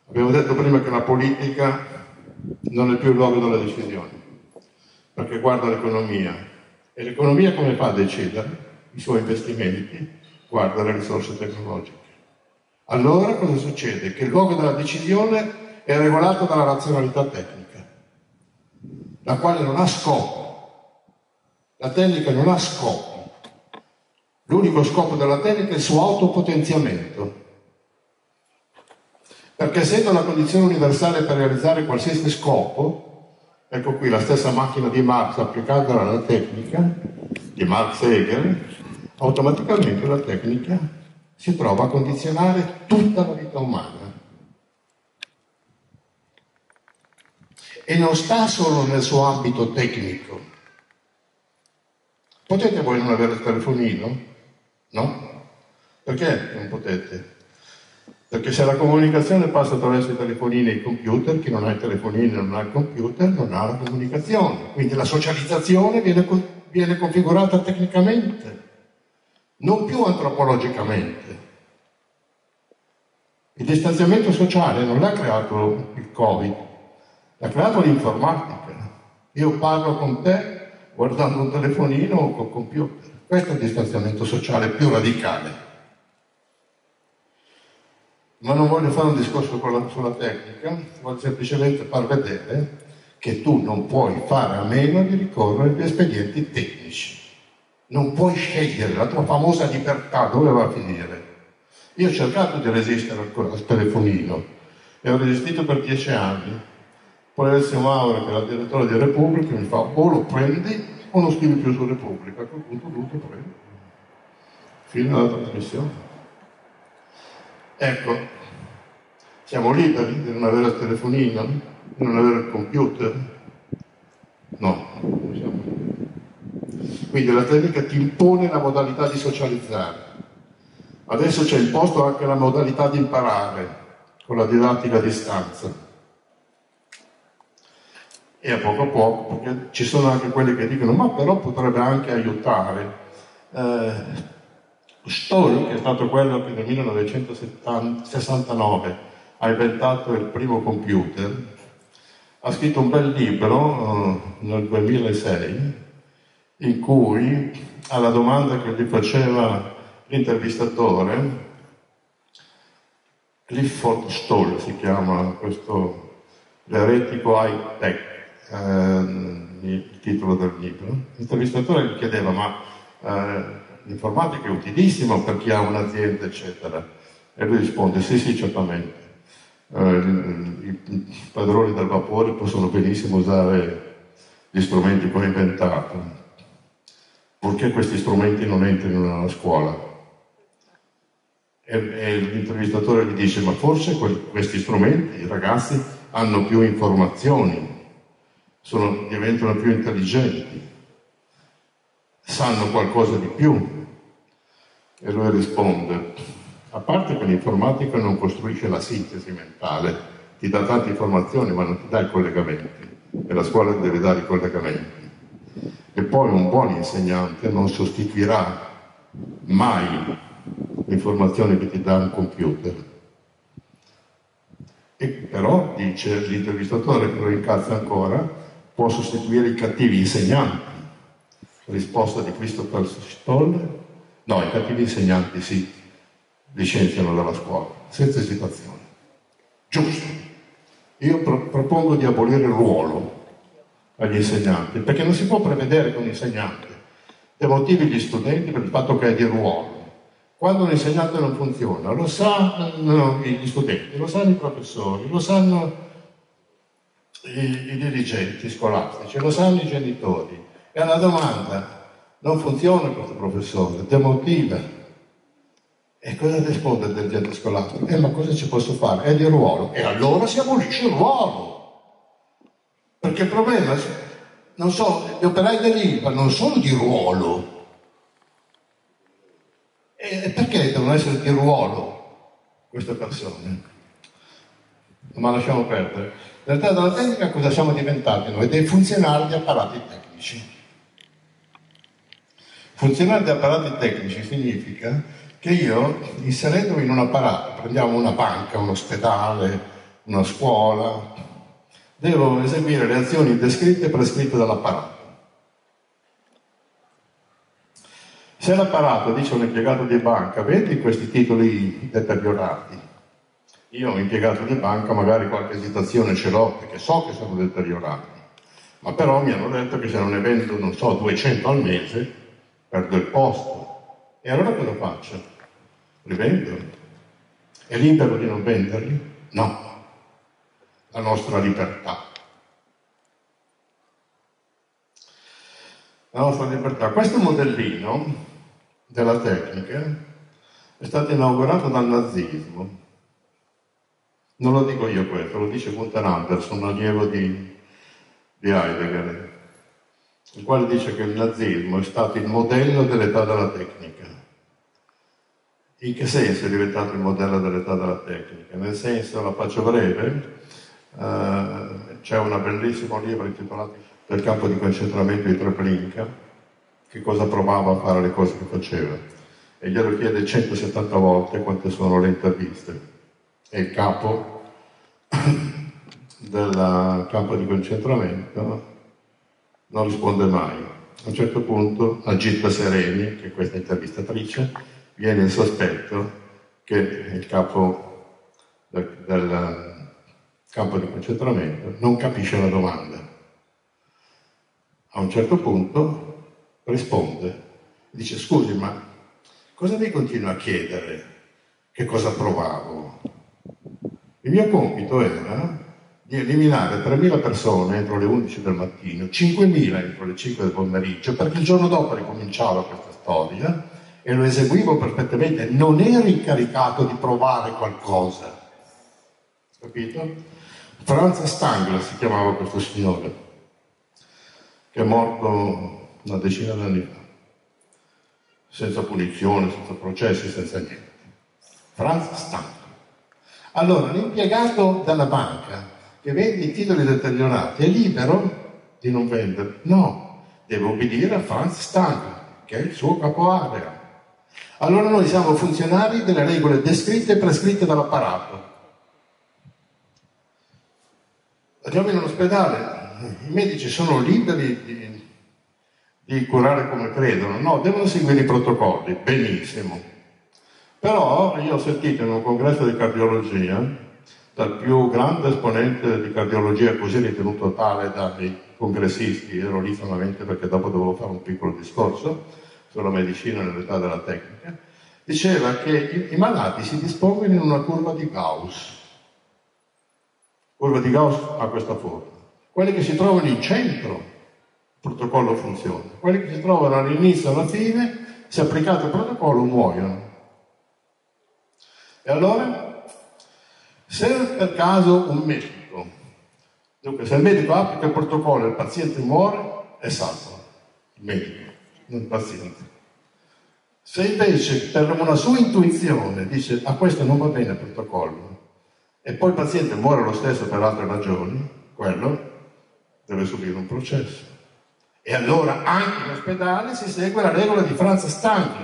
Abbiamo detto prima che la politica non è più il luogo della decisione, perché guarda l'economia. E l'economia come fa a decidere? I suoi investimenti, guarda le risorse tecnologiche. Allora cosa succede? Che il luogo della decisione è regolato dalla razionalità tecnica, la quale non ha scopo. La tecnica non ha scopo. L'unico scopo della tecnica è il suo autopotenziamento perché essendo una condizione universale per realizzare qualsiasi scopo, ecco qui la stessa macchina di Marx applicata alla tecnica, di Marx Hegel, automaticamente la tecnica si trova a condizionare tutta la vita umana. E non sta solo nel suo ambito tecnico. Potete voi non avere il telefonino? No? Perché non potete? Perché se la comunicazione passa attraverso i telefonini e i computer, chi non ha i telefonini e non ha il computer non ha la comunicazione. Quindi la socializzazione viene, viene configurata tecnicamente, non più antropologicamente. Il distanziamento sociale non l'ha creato il Covid, l'ha creato l'informatica. Io parlo con te guardando un telefonino o col computer. Questo è il distanziamento sociale più radicale. Ma non voglio fare un discorso sulla tecnica, voglio semplicemente far vedere che tu non puoi fare a meno di ricorrere agli espedienti tecnici. Non puoi scegliere, la tua famosa libertà dove va a finire. Io ho cercato di resistere al telefonino e ho resistito per dieci anni. Poi Alessio Mauro, che era direttore di Repubblica, mi fa o lo prendi o non scrivi più su Repubblica. A quel punto ho dovuto prendere. Fine della trasmissione. Ecco, siamo liberi di non avere il telefonino, di non avere il computer? No, siamo. Quindi la tecnica ti impone la modalità di socializzare. Adesso c'è imposto anche la modalità di imparare con la didattica a distanza. E a poco a poco, perché ci sono anche quelli che dicono ma però potrebbe anche aiutare. Eh, Stoll, che è stato quello che nel 1969 ha inventato il primo computer, ha scritto un bel libro uh, nel 2006 in cui alla domanda che gli faceva l'intervistatore, Clifford Stoll si chiama questo l'eretico high tech, eh, il titolo del libro, l'intervistatore gli chiedeva ma eh, l'informatica è utilissima per chi ha un'azienda, eccetera. E lui risponde, sì, sì, certamente. Eh, I padroni del vapore possono benissimo usare gli strumenti che ho inventato, purché questi strumenti non entrino nella scuola. E, l'intervistatore gli dice, ma forse que- questi strumenti, i ragazzi, hanno più informazioni, sono, diventano più intelligenti sanno qualcosa di più. E lui risponde, a parte che l'informatica non costruisce la sintesi mentale, ti dà tante informazioni ma non ti dà i collegamenti e la scuola deve dare i collegamenti. E poi un buon insegnante non sostituirà mai l'informazione che ti dà un computer. E però, dice l'intervistatore che lo incazza ancora, può sostituire i cattivi insegnanti risposta di Christopher Stoll, no, i cattivi insegnanti si licenziano dalla scuola, senza esitazione. Giusto. Io pro- propongo di abolire il ruolo agli insegnanti, perché non si può prevedere che un insegnante demotivi gli studenti per il fatto che è di ruolo. Quando un insegnante non funziona, lo sanno gli studenti, lo sanno i professori, lo sanno i, i dirigenti scolastici, lo sanno i genitori, è una domanda. Non funziona questo professore, demotiva. E cosa risponde il dirigente scolastico? Eh, ma cosa ci posso fare? È di ruolo. E allora si abolisce il ruolo. Perché il problema, non so, gli operai dell'ILPA non sono di ruolo. E perché devono essere di ruolo queste persone? Ma lasciamo perdere. Nel realtà della tecnica cosa siamo diventati noi? Dei funzionari di apparati tecnici. Funzionari di apparati tecnici significa che io, inserendomi in un apparato, prendiamo una banca, un ospedale, una scuola, devo eseguire le azioni descritte e prescritte dall'apparato. Se l'apparato dice un impiegato di banca, vedi questi titoli deteriorati, io, impiegato di banca, magari qualche esitazione ce l'ho perché so che sono deteriorati, ma però mi hanno detto che se non ne vendo, non so, 200 al mese, perdo il posto. E allora cosa faccio? Li vendo? È libero di non venderli? No. La nostra libertà. La nostra libertà. Questo modellino della tecnica è stato inaugurato dal nazismo non lo dico io questo, lo dice Gunther Anderson, allievo di, di Heidegger, il quale dice che il nazismo è stato il modello dell'età della tecnica. In che senso è diventato il modello dell'età della tecnica? Nel senso, la faccio breve, eh, c'è un bellissimo libro intitolato Del campo di concentramento di Treblinka, che cosa provava a fare le cose che faceva. E glielo chiede 170 volte quante sono le interviste è il capo del campo di concentramento, non risponde mai. A un certo punto a Gitta Sereni, che è questa intervistatrice, viene il sospetto che il capo del, del campo di concentramento non capisce la domanda. A un certo punto risponde, dice scusi ma cosa mi continua a chiedere? Che cosa provavo? Il mio compito era di eliminare 3.000 persone entro le 11 del mattino, 5.000 entro le 5 del pomeriggio, perché il giorno dopo ricominciava questa storia e lo eseguivo perfettamente. Non ero incaricato di provare qualcosa. Capito? Franz Stangler si chiamava questo signore, che è morto una decina d'anni fa, senza punizione, senza processi, senza niente. Franz Stangler. Allora, l'impiegato della banca che vende i titoli deteriorati è libero di non vendere? No, deve obbedire a Franz Stangl, che è il suo capo area. Allora noi siamo funzionari delle regole descritte e prescritte dall'apparato. Andiamo in un ospedale, i medici sono liberi di, di curare come credono, no, devono seguire i protocolli, benissimo. Però io ho sentito in un congresso di cardiologia, dal più grande esponente di cardiologia così ritenuto tale dai congressisti, ero lì solamente perché dopo dovevo fare un piccolo discorso sulla medicina nell'età della tecnica, diceva che i, malati si dispongono in una curva di Gauss. Curva di Gauss ha questa forma. Quelli che si trovano in centro, il protocollo funziona. Quelli che si trovano all'inizio alla fine, se applicato il protocollo, muoiono. E allora, se per caso un medico, dunque se il medico applica il protocollo e il paziente muore, è salvo il medico, non il paziente. Se invece per una sua intuizione dice a ah, questo non va bene il protocollo e poi il paziente muore lo stesso per altre ragioni, quello deve subire un processo. E allora anche in ospedale si segue la regola di Franz Stanchi,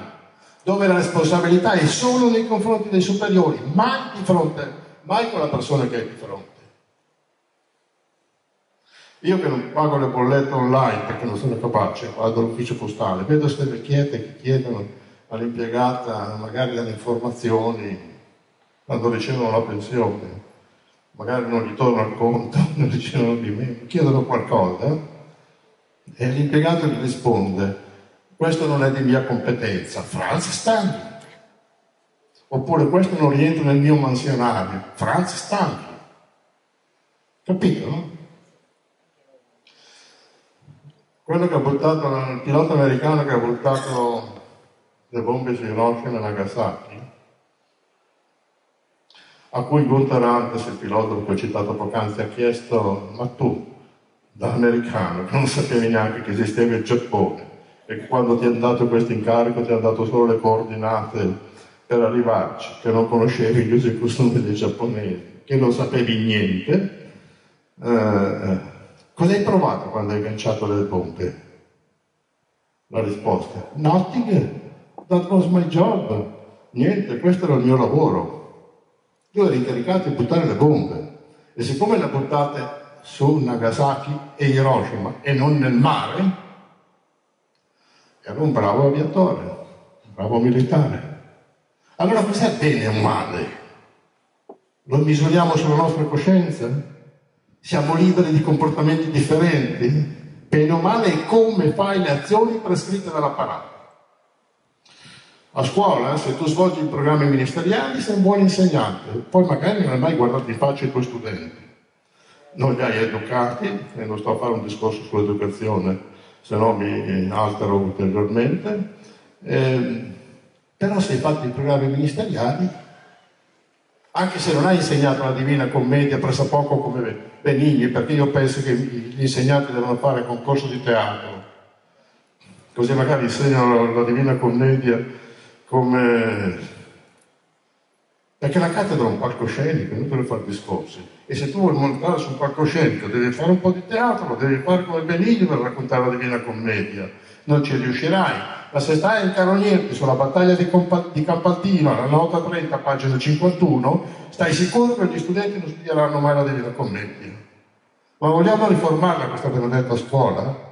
dove la responsabilità è solo nei confronti dei superiori, mai di fronte, mai con la persona che è di fronte. Io che non pago le bollette online perché non sono capace, vado all'ufficio postale, vedo queste vecchiette che chiedono all'impiegata magari delle informazioni quando ricevono la pensione, magari non gli torna il conto, non ricevono di me, chiedono qualcosa e l'impiegato gli risponde questo non è di mia competenza, Franz Stangl. Oppure questo non rientra nel mio mansionario, Franz Stangl. Capito? No? Quello che ha buttato, il pilota americano che ha buttato le bombe su Hiroshima e Nagasaki, a cui Gunther Antes, il filosofo che ho citato poc'anzi, ha chiesto, ma tu, da americano, che non sapevi neanche che esisteva il Giappone, e quando ti è dato questo incarico ti ha dato solo le coordinate per arrivarci, che non conoscevi gli usi e costumi dei giapponesi, che non sapevi niente, eh, cosa hai provato quando hai lanciato le bombe? La risposta, nothing, that was my job, niente, questo era il mio lavoro. Tu eri incaricato di buttare le bombe e siccome le buttate su Nagasaki e Hiroshima e non nel mare, ero un bravo aviatore, un bravo militare. Allora cos'è bene o male? Lo misuriamo sulla nostra coscienza? Siamo liberi di comportamenti differenti? Bene o male è come fai le azioni prescritte dall'apparato. A scuola, se tu svolgi i programmi ministeriali, sei un buon insegnante, poi magari non hai mai guardato in faccia i tuoi studenti. Non li hai educati, e non sto a fare un discorso sull'educazione, se no mi altero ulteriormente. Eh, però se hai fatto i programmi ministeriali, anche se non hai insegnato la Divina Commedia presso poco come Benigni, perché io penso che gli insegnanti devono fare concorso di teatro, così magari insegnano la Divina Commedia come... Perché la cattedra è un palcoscenico, non deve fare discorsi. E se tu vuoi montare su un palcoscenico, devi fare un po' di teatro, devi fare come Benigno per raccontare la Divina Commedia. Non ci riuscirai. Ma se stai a incarognirti sulla battaglia di, Compa- di Campaldino, alla nota 30, pagina 51, stai sicuro che gli studenti non studieranno mai la Divina Commedia. Ma vogliamo riformarla questa benedetta scuola?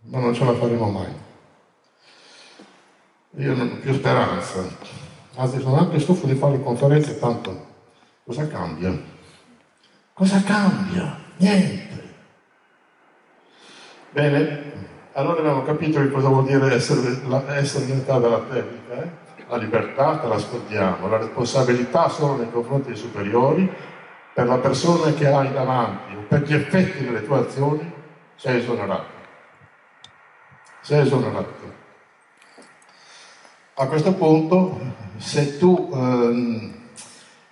Ma non ce la faremo mai. Io non ho più speranza, anzi sono anche stufo di fare conferenze, tanto cosa cambia? Cosa cambia? Niente. Bene, allora abbiamo capito che cosa vuol dire essere, la, essere l'unità della tecnica. Eh? La libertà te la scordiamo, la responsabilità solo nei confronti dei superiori, per la persona che hai davanti o per gli effetti delle tue azioni, sei esonerato. Sei esonerato. A questo punto, se tu, ehm,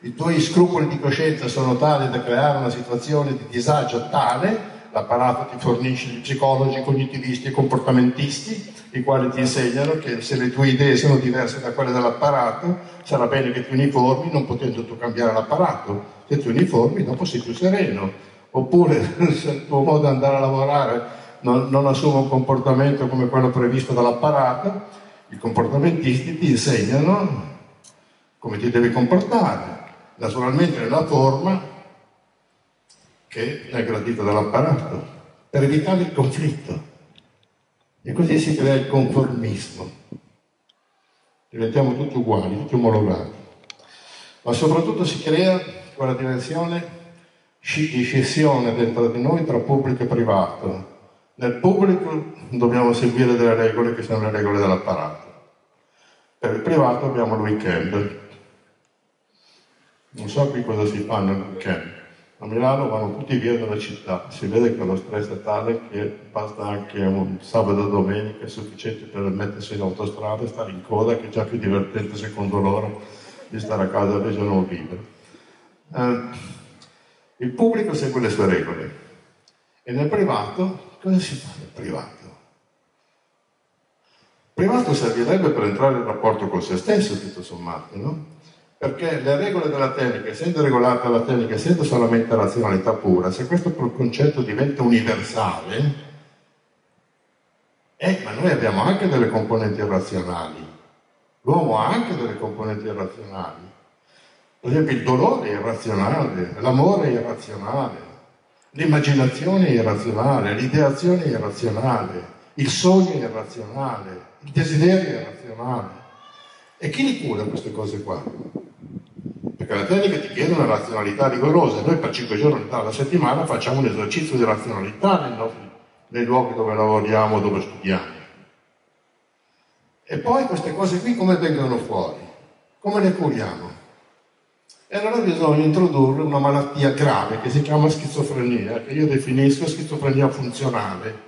i tuoi scrupoli di coscienza sono tali da creare una situazione di disagio tale, l'apparato ti fornisce gli psicologi, cognitivisti e comportamentisti, i quali ti insegnano che se le tue idee sono diverse da quelle dell'apparato, sarà bene che ti uniformi non potendo tu cambiare l'apparato. Se ti uniformi dopo sei più sereno. Oppure se il tuo modo di andare a lavorare non, non assume un comportamento come quello previsto dall'apparato, i comportamentisti ti insegnano come ti devi comportare, naturalmente nella forma che è gradita dall'apparato, per evitare il conflitto. E così si crea il conformismo. Diventiamo tutti uguali, tutti omologati. Ma soprattutto si crea quella dimensione di scissione dentro di noi tra pubblico e privato, nel pubblico dobbiamo seguire delle regole che sono le regole dell'apparato. Per il privato abbiamo il weekend. Non so qui cosa si fa nel. A Milano vanno tutti via dalla città, si vede che lo stress è tale che basta anche un sabato e domenica, è sufficiente per mettersi in autostrada e stare in coda, che è già più divertente secondo loro di stare a casa invece non libero. Eh, il pubblico segue le sue regole e nel privato Cosa si fa nel privato? Il privato servirebbe per entrare in rapporto con se stesso, tutto sommato, no? Perché le regole della tecnica, essendo regolate dalla tecnica, essendo solamente razionalità pura, se questo concetto diventa universale, eh, ma noi abbiamo anche delle componenti irrazionali. L'uomo ha anche delle componenti irrazionali. Per esempio il dolore è irrazionale, l'amore è irrazionale, L'immaginazione è irrazionale, l'ideazione è irrazionale, il sogno è irrazionale, il desiderio è irrazionale. E chi li cura queste cose qua? Perché la tecnica ti chiede una razionalità rigorosa. Noi per cinque giorni alla settimana facciamo un esercizio di razionalità nei, nostri, nei luoghi dove lavoriamo, dove studiamo. E poi queste cose qui come vengono fuori? Come le curiamo? E allora bisogna introdurre una malattia grave che si chiama schizofrenia, che io definisco schizofrenia funzionale.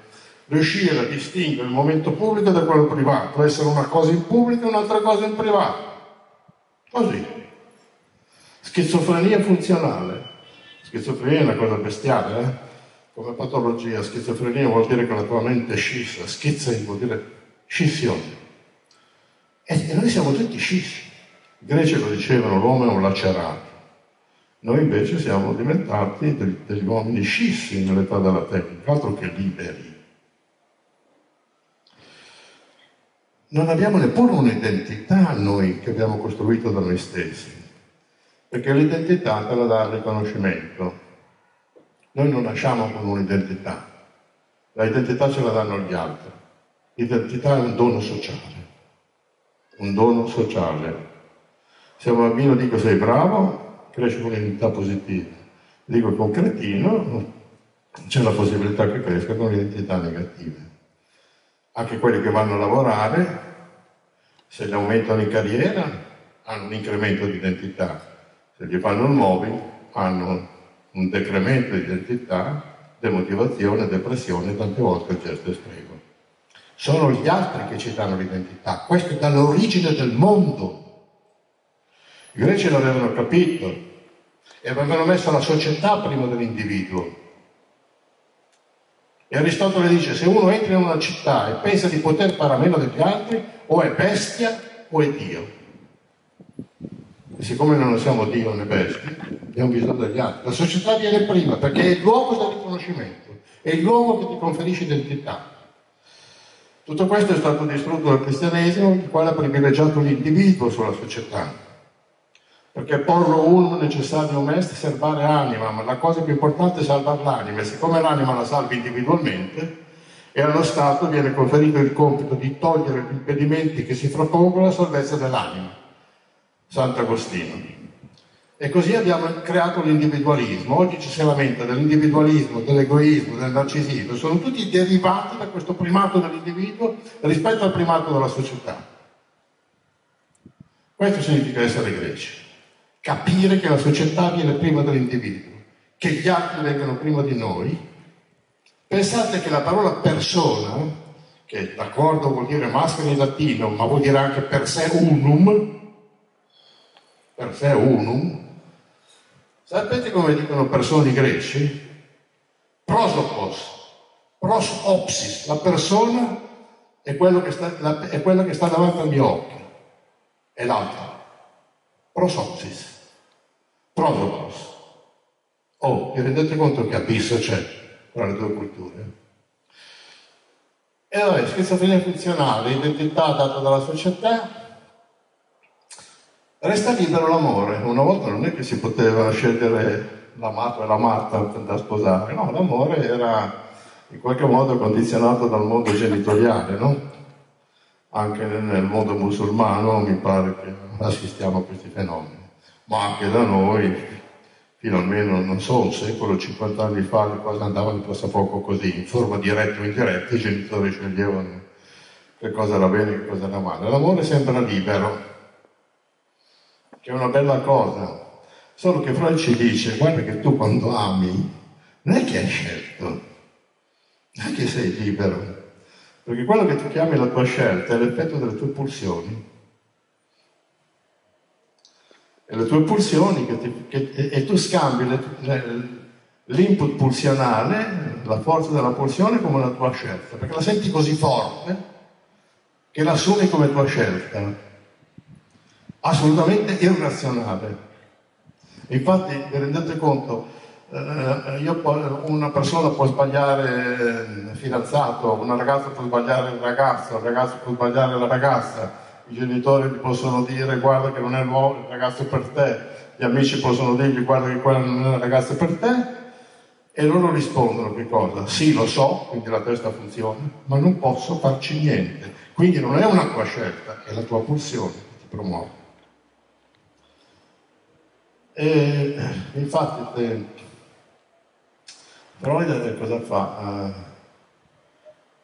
Riuscire a distinguere il momento pubblico da quello privato, essere una cosa in pubblico e un'altra cosa in privato. Così. Schizofrenia funzionale. Schizofrenia è una cosa bestiale, eh? come patologia. Schizofrenia vuol dire che la tua mente è scissa, schizza vuol dire scissione. E noi siamo tutti scissi. I greci lo dicevano, l'uomo è un lacerato. Noi invece siamo diventati degli uomini scissi nell'età della tecnica, altro che liberi. Non abbiamo neppure un'identità noi che abbiamo costruito da noi stessi, perché l'identità te la dà il riconoscimento. Noi non nasciamo con un'identità, l'identità ce la danno gli altri. L'identità è un dono sociale, un dono sociale. Se un bambino dico sei bravo, cresce con un'identità positiva. Dico che un cretino, c'è la possibilità che cresca con identità negative. Anche quelli che vanno a lavorare, se li aumentano in carriera, hanno un incremento di identità. Se gli fanno il mobbing, hanno un decremento di identità, demotivazione, depressione, tante volte il gesto estremo. Sono gli altri che ci danno l'identità. Questo è dall'origine del mondo. I greci l'avevano capito e avevano messo la società prima dell'individuo. E Aristotele dice, se uno entra in una città e pensa di poter fare a meno degli altri, o è bestia o è Dio. E siccome non siamo Dio né bestie, abbiamo bisogno degli altri. La società viene prima perché è il luogo del riconoscimento, è il luogo che ti conferisce identità. Tutto questo è stato distrutto dal cristianesimo, il quale ha privilegiato l'individuo sulla società. Perché porro uno necessario est servare anima, ma la cosa più importante è salvare l'anima. E siccome l'anima la salvi individualmente, e allo Stato viene conferito il compito di togliere gli impedimenti che si frappongono alla salvezza dell'anima. Sant'Agostino. E così abbiamo creato l'individualismo. Oggi ci si lamenta dell'individualismo, dell'egoismo, del narcisismo. Sono tutti derivati da questo primato dell'individuo rispetto al primato della società. Questo significa essere greci. Capire che la società viene prima dell'individuo, che gli altri vengono prima di noi. Pensate che la parola persona, che d'accordo vuol dire maschera in latino, ma vuol dire anche per sé unum, per sé unum, Sapete come dicono persone greci? Prosopos, prosopsis, la persona è, che sta, è quella che sta davanti ai miei occhi, è l'altra. Prosopsis, prosopos. Oh, vi rendete conto che abisso c'è tra le due culture? E allora, schizofrenia funzionale, identità data dalla società, Resta libero l'amore. Una volta non è che si poteva scegliere l'amato e la matta da sposare, no, l'amore era in qualche modo condizionato dal mondo genitoriale, no? Anche nel mondo musulmano mi pare che assistiamo a questi fenomeni, ma anche da noi, fino almeno, non so, un secolo, 50 anni fa, le cose andavano presso poco così, in forma diretta o indiretta, i genitori sceglievano che cosa era bene e che cosa era male. L'amore sembra libero, che è una bella cosa. Solo che Freud ci dice, guarda che tu quando ami, non è che hai scelto, non è che sei libero, perché quello che tu chiami la tua scelta è l'effetto delle tue pulsioni. E le tue pulsioni, che ti, che, e, e, tu scambi le, le, l'input pulsionale, la forza della pulsione come la tua scelta, perché la senti così forte che la assumi come tua scelta assolutamente irrazionale. Infatti, vi rendete conto, eh, io, una persona può sbagliare il fidanzato, una ragazza può sbagliare il ragazzo, il ragazzo può sbagliare la ragazza, i genitori gli possono dire guarda che non è il, il ragazzo per te, gli amici possono dirgli guarda che quella non è la ragazza per te, e loro rispondono che cosa? Sì, lo so, quindi la testa funziona, ma non posso farci niente. Quindi non è una tua scelta, è la tua pulsione che ti promuove. E infatti te, Freud cosa fa? Uh,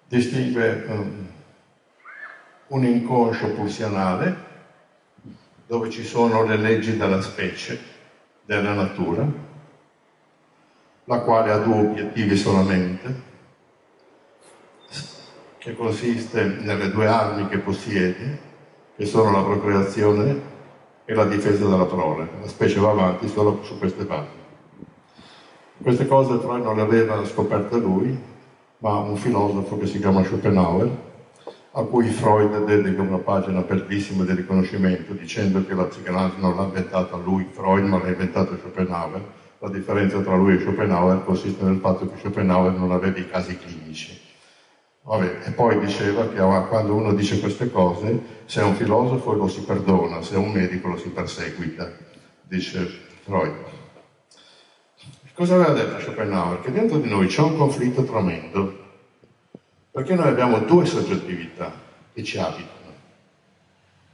distingue um, un inconscio pulsionale dove ci sono le leggi della specie, della natura, la quale ha due obiettivi solamente, che consiste nelle due armi che possiede, che sono la procreazione e la difesa della prole. La specie va avanti solo su queste basi. Queste cose Freud non le aveva scoperte lui, ma un filosofo che si chiama Schopenhauer, a cui Freud dedica una pagina bellissima di riconoscimento dicendo che la psicanalisi non l'ha inventata lui, Freud, ma l'ha inventata Schopenhauer. La differenza tra lui e Schopenhauer consiste nel fatto che Schopenhauer non aveva i casi clinici. Vabbè, e poi diceva che quando uno dice queste cose, se è un filosofo lo si perdona, se è un medico lo si perseguita, dice Freud. Cosa aveva detto Schopenhauer? Che dentro di noi c'è un conflitto tremendo perché noi abbiamo due soggettività che ci abitano.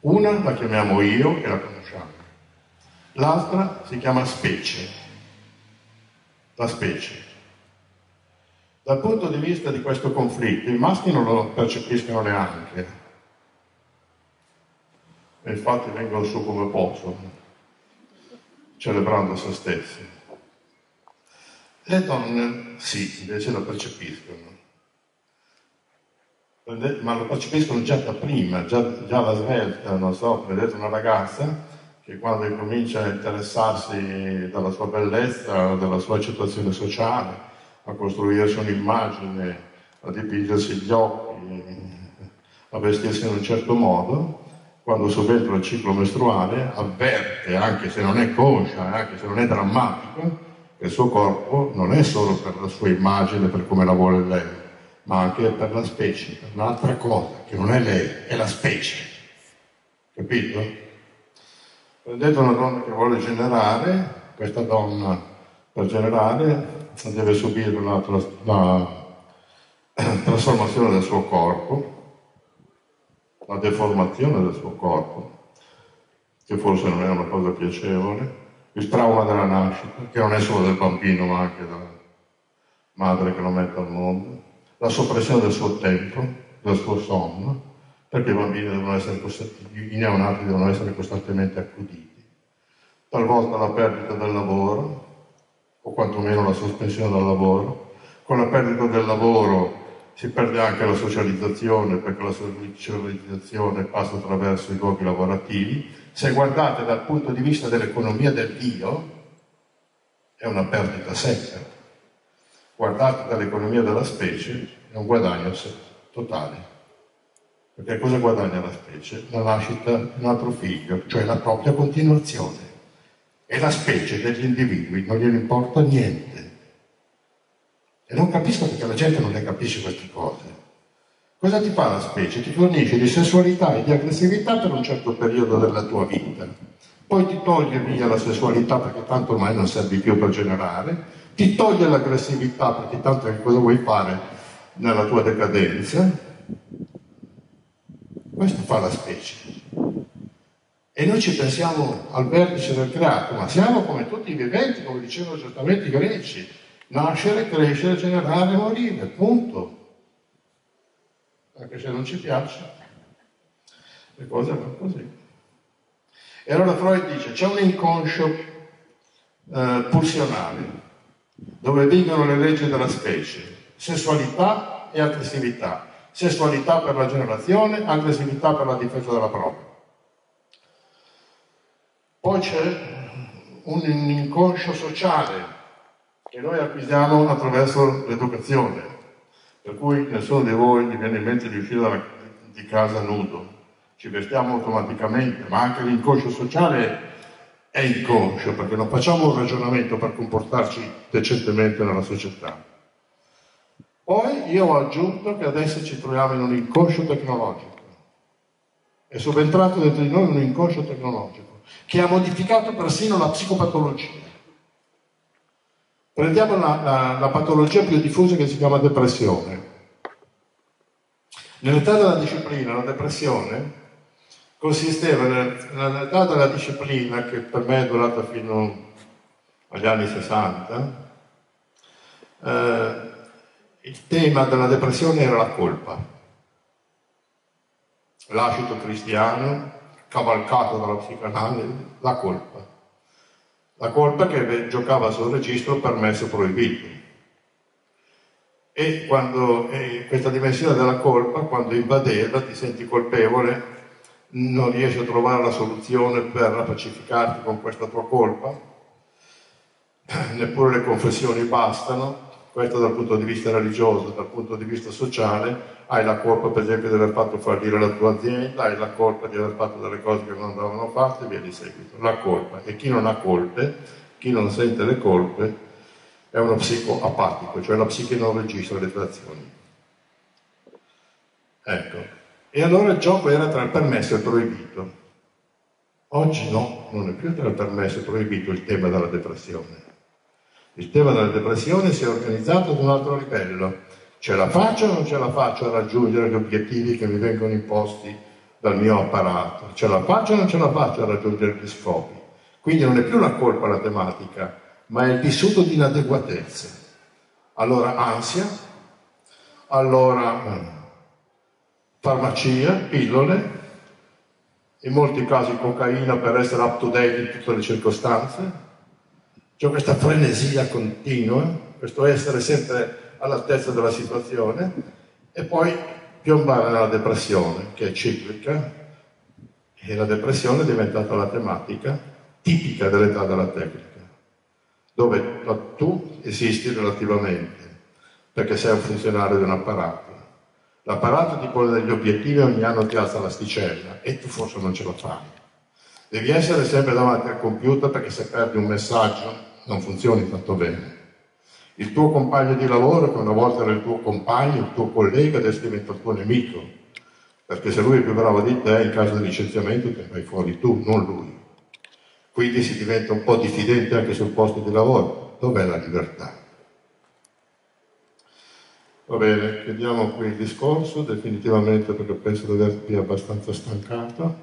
Una la chiamiamo io, che la conosciamo. L'altra si chiama specie. La specie. Dal punto di vista di questo conflitto, i maschi non lo percepiscono neanche. E infatti vengono su come possono, celebrando se stessi. Le donne sì, invece lo percepiscono ma lo percepiscono già da prima, già, già alla svelta, non so, vedete una ragazza che quando comincia a interessarsi della sua bellezza, della sua accettazione sociale, a costruirsi un'immagine, a dipingersi gli occhi, a vestirsi in un certo modo, quando subentra il ciclo mestruale, avverte, anche se non è conscia, anche se non è drammatico, che il suo corpo non è solo per la sua immagine, per come la vuole lei, ma anche per la specie, per un'altra cosa, che non è lei, è la specie. Capito? Prendete una donna che vuole generare, questa donna per generare deve subire una, una trasformazione del suo corpo, la deformazione del suo corpo, che forse non è una cosa piacevole, il trauma della nascita, che non è solo del bambino ma anche della madre che lo mette al mondo, la soppressione del suo tempo, del suo sonno, perché i bambini devono essere i neonati devono essere costantemente accuditi. Talvolta la perdita del lavoro, o quantomeno la sospensione del lavoro. Con la perdita del lavoro si perde anche la socializzazione, perché la socializzazione passa attraverso i luoghi lavorativi. Se guardate dal punto di vista dell'economia del Dio, è una perdita secca guardate dall'economia della specie, è un guadagno totale. Perché cosa guadagna la specie? La nascita di un altro figlio, cioè la propria continuazione. E la specie degli individui non gliene importa niente. E non capisco perché la gente non le capisce queste cose. Cosa ti fa la specie? Ti fornisce di sessualità e di aggressività per un certo periodo della tua vita. Poi ti toglie via la sessualità perché tanto ormai non servi più per generare ti toglie l'aggressività perché tanto che cosa vuoi fare nella tua decadenza. Questo fa la specie. E noi ci pensiamo al vertice del creato, ma siamo come tutti i viventi, come dicevano certamente i greci, nascere, crescere, generare, morire, punto. Anche se non ci piace, le cose vanno così. E allora Freud dice, c'è un inconscio eh, pulsionale, dove vigono le leggi della specie, sessualità e aggressività, sessualità per la generazione, aggressività per la difesa della prova. Poi c'è un inconscio sociale che noi acquisiamo attraverso l'educazione, per cui nessuno di voi gli viene in mente di uscire di casa nudo, ci vestiamo automaticamente, ma anche l'inconscio sociale è inconscio perché non facciamo un ragionamento per comportarci decentemente nella società. Poi io ho aggiunto che adesso ci troviamo in un inconscio tecnologico. È subentrato dentro di noi un inconscio tecnologico che ha modificato persino la psicopatologia. Prendiamo la, la, la patologia più diffusa che si chiama depressione. Nell'età della disciplina la depressione consisteva nell'età della disciplina che per me è durata fino agli anni 60, eh, il tema della depressione era la colpa. L'ascito cristiano, cavalcato dalla psicanalisi, la colpa. La colpa che giocava sul registro permesso proibito. E quando e questa dimensione della colpa, quando invadeva, ti senti colpevole non riesci a trovare la soluzione per pacificarti con questa tua colpa, neppure le confessioni bastano, questo dal punto di vista religioso, dal punto di vista sociale, hai la colpa per esempio di aver fatto fallire la tua azienda, hai la colpa di aver fatto delle cose che non andavano fatte e via di seguito. La colpa. E chi non ha colpe, chi non sente le colpe, è uno psicoapatico, cioè la psiche non registra le tue azioni. Ecco. E allora il gioco era tra il permesso e il proibito. Oggi no, non è più tra il permesso e il proibito il tema della depressione. Il tema della depressione si è organizzato ad un altro livello. Ce la faccio o non ce la faccio a raggiungere gli obiettivi che mi vengono imposti dal mio apparato? Ce la faccio o non ce la faccio a raggiungere gli scopi? Quindi non è più la colpa la tematica, ma è il vissuto di inadeguatezza. Allora ansia, allora eh, farmacia, pillole, in molti casi cocaina per essere up to date in tutte le circostanze. C'è questa frenesia continua, questo essere sempre all'altezza della situazione e poi piombare nella depressione che è ciclica e la depressione è diventata la tematica tipica dell'età della tecnica dove tu esisti relativamente, perché sei un funzionario di un apparato. L'apparato ti pone degli obiettivi e ogni anno ti alza l'asticella e tu forse non ce la fai. Devi essere sempre davanti al computer perché se perdi un messaggio non funzioni tanto bene. Il tuo compagno di lavoro, che una volta era il tuo compagno, il tuo collega, adesso diventa il tuo nemico. Perché se lui è più bravo di te, in caso di licenziamento te vai fuori tu, non lui. Quindi si diventa un po' diffidente anche sul posto di lavoro. Dov'è la libertà? Va bene, chiudiamo qui il discorso definitivamente perché penso di avervi abbastanza stancato.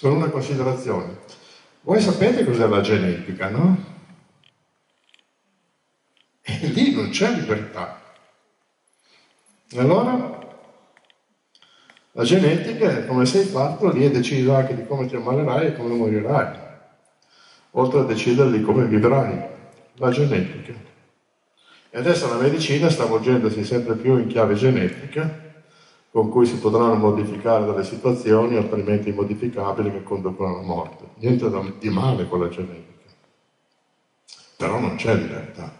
Con una considerazione. Voi sapete cos'è la genetica, no? E lì non c'è libertà. Allora la genetica è come sei fatto, lì è deciso anche di come ti ammalerai e come morirai, oltre a decidere di come vivrai. La genetica. E adesso la medicina sta volgendosi sempre più in chiave genetica, con cui si potranno modificare delle situazioni altrimenti immodificabili che conducono alla morte. Niente di male con la genetica. Però non c'è libertà.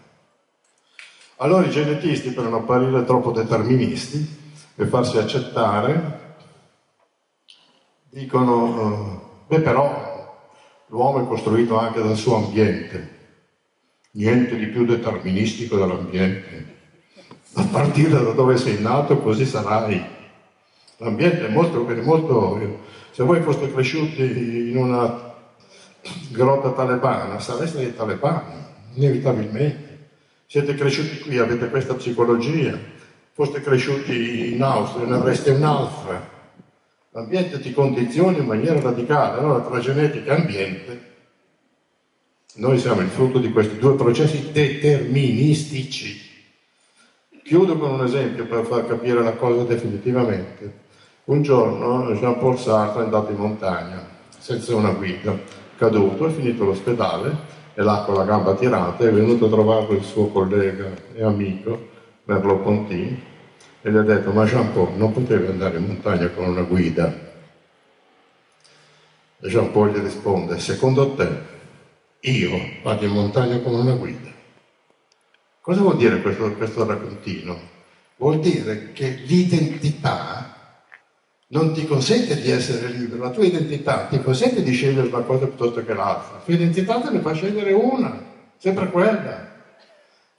Allora i genetisti, per non apparire troppo deterministi e farsi accettare, dicono, beh però l'uomo è costruito anche dal suo ambiente, niente di più deterministico dell'ambiente. A partire da dove sei nato così sarai. L'ambiente è molto, è molto se voi foste cresciuti in una grotta talebana, sareste dei talebani, inevitabilmente. Siete cresciuti qui, avete questa psicologia, foste cresciuti in Austria, ne avreste un'altra L'ambiente ti condiziona in maniera radicale, allora tra genetica e ambiente noi siamo il frutto di questi due processi deterministici. Chiudo con un esempio per far capire la cosa definitivamente. Un giorno Jean-Paul Sartre è andato in montagna senza una guida, caduto, è finito all'ospedale e là con la gamba tirata è venuto a trovarlo il suo collega e amico Merleau-Ponty e gli ha detto ma Jean Paul non potevi andare in montagna con una guida e Jean Paul gli risponde secondo te io vado in montagna con una guida cosa vuol dire questo, questo raccontino? vuol dire che l'identità non ti consente di essere libero, la tua identità ti consente di scegliere una cosa piuttosto che l'altra. La tua identità te ne fa scegliere una, sempre quella.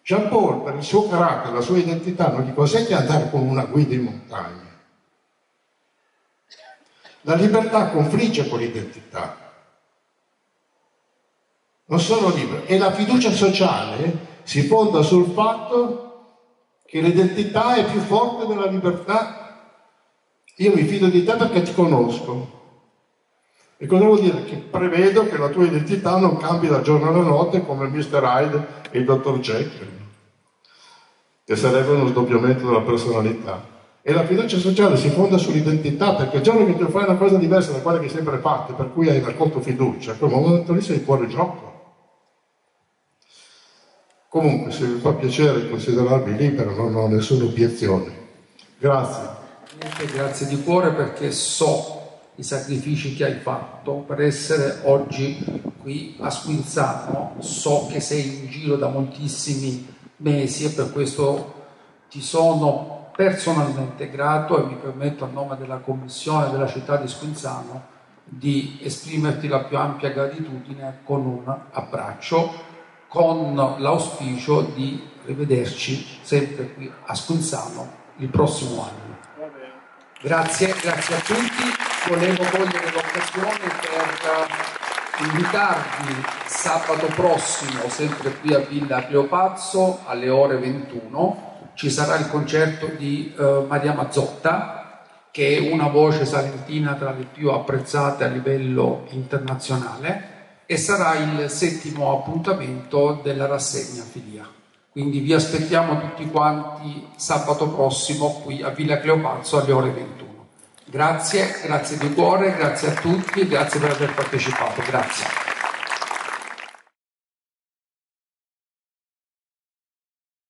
Jean Paul, per il suo carattere, la sua identità, non gli consente di andare con una guida in montagna. La libertà confligge con l'identità. Non sono libero. E la fiducia sociale si fonda sul fatto che l'identità è più forte della libertà. Io mi fido di te perché ti conosco. E cosa vuol dire? Che prevedo che la tua identità non cambi da giorno alla notte come Mr. Hyde e il dottor Jekyll che sarebbe uno sdoppiamento della personalità. E la fiducia sociale si fonda sull'identità, perché il giorno che tu fai una cosa diversa da quella che hai sempre fatto, per cui hai raccolto fiducia, a quel momento lì sei fuori gioco. Comunque, se vi fa piacere considerarvi libero, non ho nessuna obiezione. Grazie. Grazie di cuore perché so i sacrifici che hai fatto per essere oggi qui a Squinzano. So che sei in giro da moltissimi mesi e per questo ti sono personalmente grato e mi permetto a nome della Commissione della città di Squinzano di esprimerti la più ampia gratitudine con un abbraccio, con l'auspicio di rivederci sempre qui a Squinzano il prossimo anno. Grazie, grazie a tutti volevo cogliere l'occasione per invitarvi sabato prossimo, sempre qui a Villa Cleopazzo, alle ore 21, ci sarà il concerto di uh, Maria Mazzotta, che è una voce salentina tra le più apprezzate a livello internazionale, e sarà il settimo appuntamento della rassegna Filia. Quindi vi aspettiamo tutti quanti sabato prossimo qui a Villa Cleopazzo alle ore 21. Grazie, grazie di cuore, grazie a tutti, grazie per aver partecipato. Grazie.